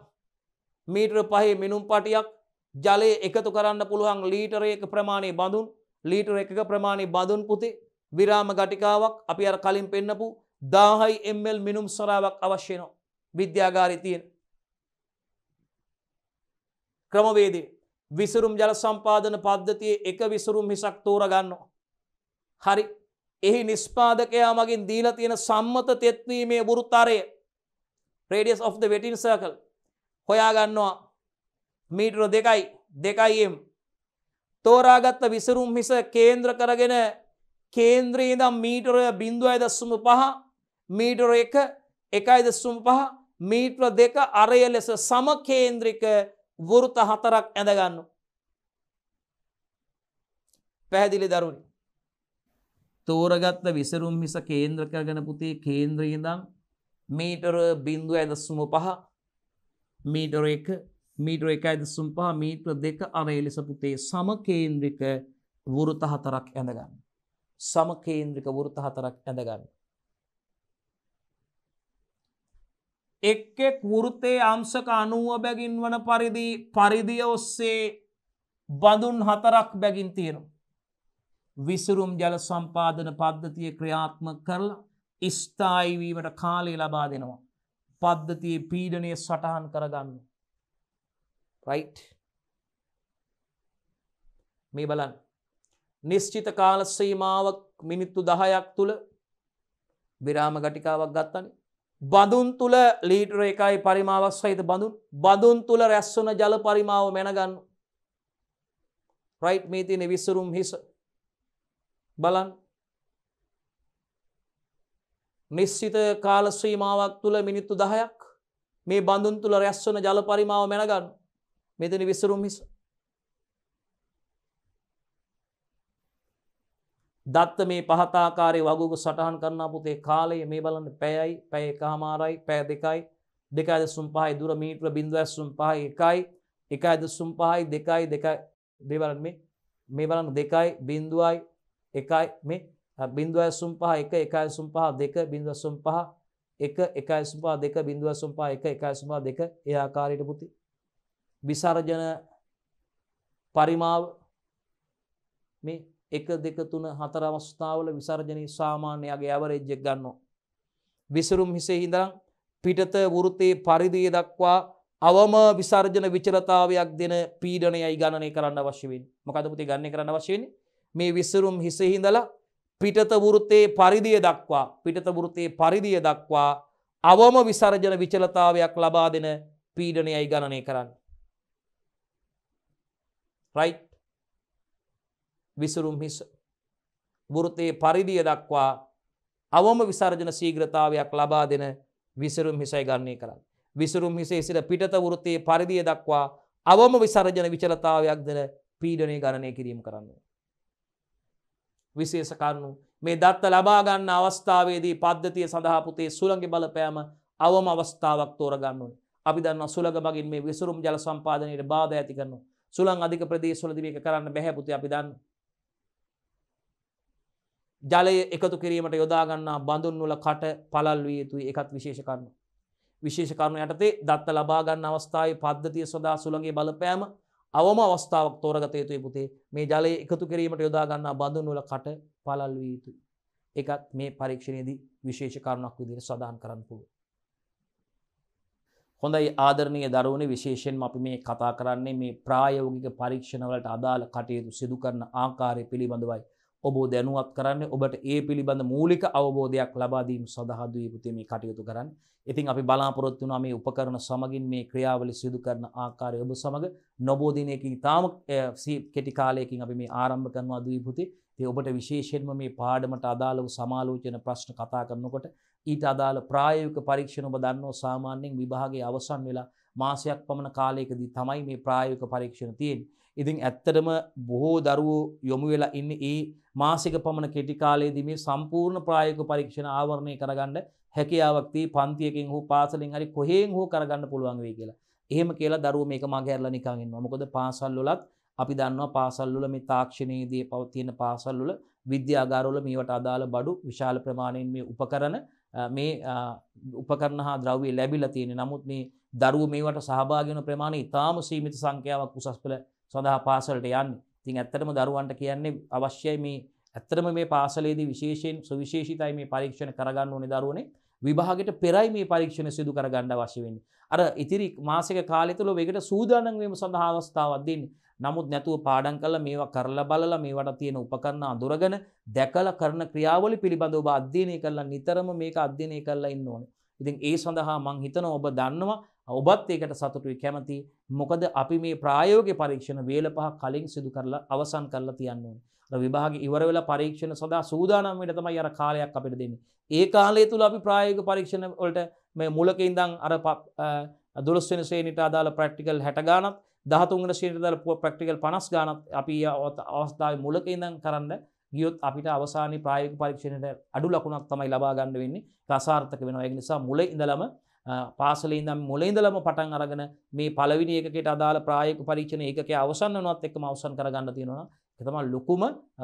මීටර පහේ මිනුම් පටියක් ජලය එකතු කරන්න පුළුවන් ලීටරයක ප්‍රමාණය බඳුන් ලීටර එක ප්‍රමාණය බඳුන් පුතේ විරාම ගටිකාවක් අපි අර කලින් පෙන්නපු දාහයි එම්ල් මිනුම් සරාවක් අවශ්‍යනවා විද්‍යාගාරි තියෙන. ක්‍රමවේදේ විසුරුම් ජල සම්පාදන පද්ධතියේ එක විසුරුම් හිසක් තෝරගන්නවා හරි. එහි නිස්පාදකයා මගින් දීල තියෙන සම්මත තෙත්වීමේ වෘත්තරය radius of the wetting circle හොයාගන්නවා මීටර දෙකයි දෙකයිම් තෝරාගත්ත විසරුම් මිස කේන්ද්‍ර කරගෙන කේන්ද්‍රයේ දම් මීටරය බින්දුවයි දස්සුම පහ මීටර එක එකයි දස්සුම් පහ මීට්‍ර දෙක අරය ලෙස සමකේන්ද්‍රික වෘත හතරක් ඇඳගන්න. පැහැදිලි දරුණි. තෝරගත්ත විසරුම් මිස කේන්ද්‍ර කරගෙන පුතේ කේන්ද්‍රයදම් මීටර බින්දුව ඇදස්සුම පහ මීටර එක මීටර එක ඇදසුම් පහ මීට්‍ර දෙක අරය ලෙස පුතේ සමකේන්ද්‍රික වෘත හතරක් ඇඳගන්න. සමකේන්ද්‍රික වෘත හතරක් ඇඳගන්න. එක් එක් වෘතේ අම්සක අනුව බැගින් වන පරිදි පරිදිය ඔස්සේ බඳුන් හතරක් බැගින් තියෙනවා. විසුරුම් ජල සම්පාදන පද්ධතිය ක්‍රියාත්ම කරලා ස්ථායිවීමට කාලය ලබා දෙනවා. පද්ධතියේ පීඩනය සටහන් කරගන්න. රයි් මේ බලන් නිශ්චිත කාල සීමාවක් මිනිත්තු දහයක් තුළ විරාම ගටිකාවක් ගත්තන. බඳුන් තුළ ලීටර එකයි පරිමාවක් සහිත බඳුන්. බඳුන් තුළ රැස්වන ජල පරිමාව මැනගන්න. රයි් මේ තියනෙ විස්සරුම් හිස බලන් නිශ්චිත කාල ශ්‍රීමාවක් තුළ මිනිත්තු දහයක් මේ බඳුන් තුළ රැස්වන ජල පරිමාව මැනගන්න. මෙතන විසරුම් හිස දත්ත මේ පහතාකාරය වගුක සටහන් කරන්න පුතේ කාලය මේ බලන්න පැයයි පැය කාමාරයි පෑ දෙකයි. දෙකයිද සුම්පහයි දුර මීට්‍ර බින්දුව සුම් පහයි එකයි. එකයිද සුම් පහයි දෙකයි දෙකයි. දෙවලන් මේ මේ බලන්න දෙකයි බින්දුවයි එකයි මේ බින්දුව සුම් පහ එක එකයි සුම් පහ දෙක බිඳුව සුම් පහ එක එකයි සුම්පා දෙක බිඳුව සුම්පා එක එකයි සුම්පා දෙක ඒ ආකාරයට පුති. විසර්ජන පරිමාව මේ එක දෙක තුන හතර අවස්ථාවල විසර්ජනී සාමාන්‍යයාගේ ඇවරෙජ්ජෙක් ගන්නවා. විසරුම් හිසේ හිඳම් පිටත වෘතයේ පරිදිය දක්වා අවම විසර්ජන විචලතාවයක් දෙන පීඩනයයි ගණනය කරන්න අවශ්‍යවෙන් මොකදපති ගන්න කරන්න අවශ්‍යවෙන් මේ විසරුම් හිසහිඳලා පිටත වෘතයේ පරිදිය දක්වා පිටත වෘතයේ පරිදිය දක්වා අවම විසර්ජන විචලතාවයක් ලබා දෙන පීඩනයයි ගණනය කරන්න. රයි් විසරුම් හිස වෘතයේ පරිදිය දක්වා අවම විසර්ජන සීග්‍රතාවයක් ලබා දෙන විසරුම් හිසයි ගන්නේ කරන්න. විසරුම් හිසේ සිට පිටත වෘතයේ පරිදිය දක්වා අවම විසර්ජන විචලතාවයක් දෙන පීඩනය ගණනය කිරීම කරන්න. විශේෂ කරුණු. මේ දත්ත ලබාගන්න අවස්ථාවේදී පද්ධතිය සඳහාපුතේ සුළඟ බලපෑම අවම අවස්ථාවක් තෝරගන්නුන් අපි දන්න සුළඟ මගින් මේ විසුරුම් ජල සම්පාදනයට බාධ ඇති කරනු සුළං අධික ප්‍රදේශවලදි මේක කරන්න බැහැපුති අපි දන්න ජලය එකතු කිරීමට යොදාගන්නා බඳුන් වල කට පලල් විය යුතුයි. එකත් විශේෂ කරනු. විශේෂ කරුණු යටතේ දත්ත ලබාගන්න අවස්ථාවේ පද්ධතිය සොදා සුළගේ බලපෑම අවම අවස්ථාවක් තෝරගත යුතුයි පුතේ මේ ජලය එකතු කිරීමට යොදාගන්නා බඳුන් වල කට පලල් විය යුතුයි. එකත් මේ පරීක්ෂණයේදී විශේෂ කරුණක් විදිහට සඳහන් කරන්න පුළුවන්. හොඳයි ආදරණීය දරුවනේ විශේෂයෙන්ම අපි මේ කතා කරන්නේ මේ ප්‍රායෝගික පරීක්ෂණවලට අදාළ කටයුතු සිදු කරන ආකාරය පිළිබඳවයි. ඔබ දැනුවත් කරන්න ඔබට ඒ පිළිබඳ මූලික අවබෝධයක් ලබාදීම සඳහාදවීපුතේ මේ කටයුතු කරන්න ඉතින් අපි බලාපොරොත්තු වුණා මේ උපකරණ සමගින් මේ ක්‍රියාවලි සිදු කරන ආකාරය ඔබ සමග නොබෝධනයකින් තාම කෙටි කාලයකින් අපි මේ ආරම්භ කරනවා දීපුති ඒ ඔබට විශේෂයෙන්ම මේ පාඩමට අදාළව සමාලෝචන ප්‍රශ්න කතා කරනකොට ඊට අදාළ ප්‍රායෝගික පරීක්ෂණ ඔබ දන්නවා සාමාන්‍යයෙන් විභාගයේ අවසන් වෙලා මාසයක් පමණ කාලයකදී තමයි මේ ප්‍රායෝගික පරීක්ෂණ තියෙන්නේ. ඉතින් ඇත්තටම බොහෝ දරුවෝ යොමු වෙලා ඉන්නේ ඒ මාසික පමණ කෙටි කාලයේදී මේ සම්පූර්ණ ප්‍රායෝගික පරීක්ෂණ ආවරණය කරගන්න හැකියාවක් තිය පන්තියකින් හෝ පාසලෙන් හරි කොහෙන් හෝ කරගන්න පුළුවන් වෙයි කියලා. එහෙම කියලා දරුවෝ මේක මගහැරලා නිකන් ඉන්නවා. මොකද පාසල් වලත් අපි දන්නවා පාසල් වල මේ තාක්ෂණයේදී පවතින පාසල් වල විද්‍යාගාර වල මේවට අදාළ බඩු විශාල ප්‍රමාණයෙන් මේ උපකරණ මේ උපකරණ හා ද්‍රව්‍ය ලැබිලා තියෙන්නේ. නමුත් මේ දරුවෝ මේවට සහභාගී වෙන ප්‍රමාණය ඉතාම සීමිත සංඛ්‍යාවක් උසස් පෙළ සඳහා පාසලට යන්නේ. ඉතින් ඇත්තටම දරුවන්ට කියන්නේ අවශ්‍යයි මේ ඇත්තටම මේ පාසලේදී විශේෂයෙන් සුවිශේෂිතයි මේ පරීක්ෂණ කරගන්න ඕනේ දරුවනේ. විභාගයට පෙරයි මේ පරීක්ෂණ සිදු කරගන්න අවශ්‍ය වෙන්නේ. අර ඉතිරි මාසික කාලය තුල මේකට සූදානම් වීම සඳහා අවස්ථාවක් දෙන්නේ. නමුත් නැතුව පාඩම් කළා මේවා කරලා බලලා මේවට තියෙන උපකරණ අඳුරගෙන දැකලා කරන ක්‍රියාවලිය පිළිබඳව ඔබ අධ්‍යයනය කරලා නිතරම මේක අධ්‍යයනය කරලා ඉන්න ඕනේ. ඉතින් ඒ සඳහා මං හිතනවා ඔබ දන්නවා ඔබත් ඒකට සතුටුයි කැමති. මොකද අපි මේ ප්‍රායෝගික පරීක්ෂණ වේල පහ කලින් සිදු කරලා අවසන් කරලා තියන්න ඕනේ. අර විභාග ඉවර වෙලා පරීක්ෂණ සඳහා සූදානම් වෙන්න තමයි අර කාලයක් අපිට දෙන්නේ. ඒ කාලය තුල අපි ප්‍රායෝගික පරීක්ෂණ වලට මේ මුලක ඉඳන් අර 12 වෙනි ශ්‍රේණියට අදාළ ප්‍රැක්ටිකල් 60 ගානක් 13 වෙනි ශ්‍රේණියට අදාළ ප්‍රැක්ටිකල් 50 ගානක් අපි අවස්ථාවේ මුලක ඉඳන් කරන්න ගියොත් අපිට අවසානයේ ප්‍රායෝගික පරීක්ෂණයට අඩු ලකුණක් තමයි ලබා ගන්න වෙන්නේ. ඒක අසාර්ථක වෙනවා. ඒ නිසා මුල ඉඳලම පාසලේ ඉඳන් මුල ඉඳලම පටන් අරගෙන මේ පළවෙනි එකකට අදාළ ප්‍රායෝගික පරීක්ෂණ ඒකකයේ අවසන් වෙනවත් එක්කම අවසන් කරගන්න තියෙනවා. ඒක තමයි ලොකුම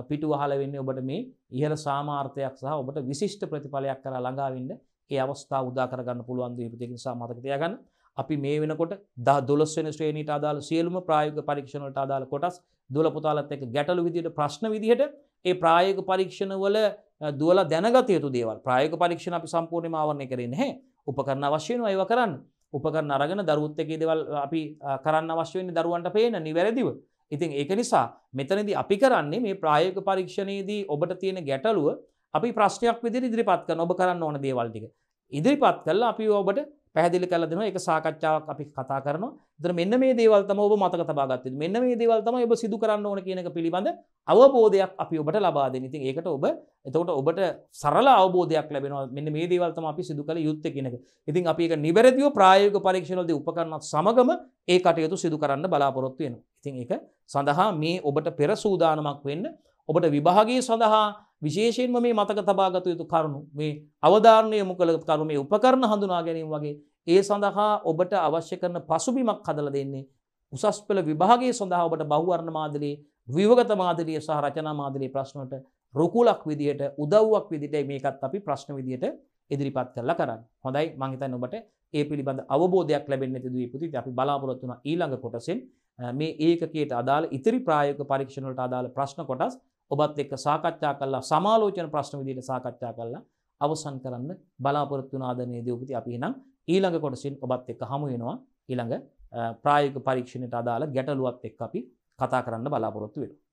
පිටු වහල වෙන්නේ ඔබට මේ ඉහළ සාමාර්ථයක් සහ ඔබට විශිෂ්ට ප්‍රතිඵලයක් කරලා ළඟා වෙන්න ඒ අවස්ථාව උදා කරගන්න පුළුවන් දේ නිසා මතක තියාගන්න. අපි මේ වෙනකොට 12 වෙනි ශ්‍රේණියට අදාළ සියලුම ප්‍රායෝගික පරීක්ෂණ වලට අදාළ කොටස් දුවල පුතාලත් එක්ක ගැටලු විදියට ප්‍රශ්න විදියට ඒ ප්‍රායෝගික පරීක්ෂණ වල දුවලා දැනගත යුතු දේවල් ප්‍රායෝගික පරීක්ෂණ අපි සම්පූර්ණයෙන්ම ආවරණය කරේ නැහැ. උපකරණ අවශ්‍ය වෙනවා ඒව කරන්න. උපකරණ අරගෙන දරුවොත් එක්ක දේවල් අපි කරන්න අවශ්‍ය වෙන්නේ දරුවන්ට පේන නිවැරදිව. ඉතින් ඒක නිසා මෙතනදී අපි කරන්නේ මේ ප්‍රායෝගික පරීක්ෂණයේදී ඔබට තියෙන ගැටලුව අපි ප්‍රශ්නයක් විදිහට ඉදිරිපත් කරන ඔබ කරන්න ඕන දේවල් ටික. ඉදිරිපත් කළා අපි ඔබට පැහැදිලි කරලා දෙනවා ඒක සාකච්ඡාවක් අපි කතා කරනවා. එතන මෙන්න මේ දේවල් තමයි ඔබ මතක තබා ගත්තේ. මෙන්න මේ දේවල් තමයි ඔබ සිදු කරන්න ඕන කියන එක පිළිබඳ අවබෝධයක් අපි ඔබට ලබා දෙන්නේ. ඉතින් ඒකට ඔබ එතකොට ඔබට සරල අවබෝධයක් ලැබෙනවා. මෙන්න මේ දේවල් තමයි අපි සිදු කළ යුත්තේ කියන එක. ඉතින් අපි ඒක නිවැරදිව ප්‍රායෝගික පරීක්ෂණවලදී උපකරණත් සමගම ඒ කටයුතු සිදු කරන්න බලාපොරොත්තු වෙනවා. ඉතින් ඒක සඳහා මේ ඔබට පෙර සූදානමක් වෙන්න ඔබට විභාගයේ සඳහා විශේෂයෙන්ම මේ මතක තබාගත යුතු කරුණු මේ අවධාරණය යොමු කළ කරුණු මේ උපකරණ හඳුනා ගැනීම වගේ ඒ සඳහා ඔබට අවශ්‍ය කරන පසුබිමක් හදලා දෙන්නේ උසස් පෙළ විභාගයේ සඳහා ඔබට බහුවර්ණ මාදලී විවගත මාදලිය සහ රචනා මාදලී ප්‍රශ්නවලට රුකුලක් විදිහට උදව්වක් විදිහට මේකත් අපි ප්‍රශ්න විදිහට ඉදිරිපත් කරලා කරන්න. හොඳයි මං හිතන්නේ ඔබට ඒ පිළිබඳ අවබෝධයක් ලැබෙන්න ඇති දුවේ පුතේ. අපි බලාපොරොත්තු වෙන ඊළඟ කොටසෙන් මේ ඒකකයට අදාළ ඉතිරි ප්‍රායෝගික පරීක්ෂණ වලට අදාළ ප්‍රශ්න කොටස් ඔබත් එක්ක සාකච්ඡා කරලා සමාලෝචන ප්‍රශ්න විදිහට සාකච්ඡා කරලා අවසන් කරන්න බලාපොරොත්තු වන ආදරණීය දීපති අපි එහෙනම් ඊළඟ කොටසින් ඔබත් එක්ක හමු වෙනවා. ඊළඟ ප්‍රායෝගික පරීක්ෂණයට අදාළ ගැටලුවත් එක්ක අපි කතා කරන්න බලාපොරොත්තු වෙනවා.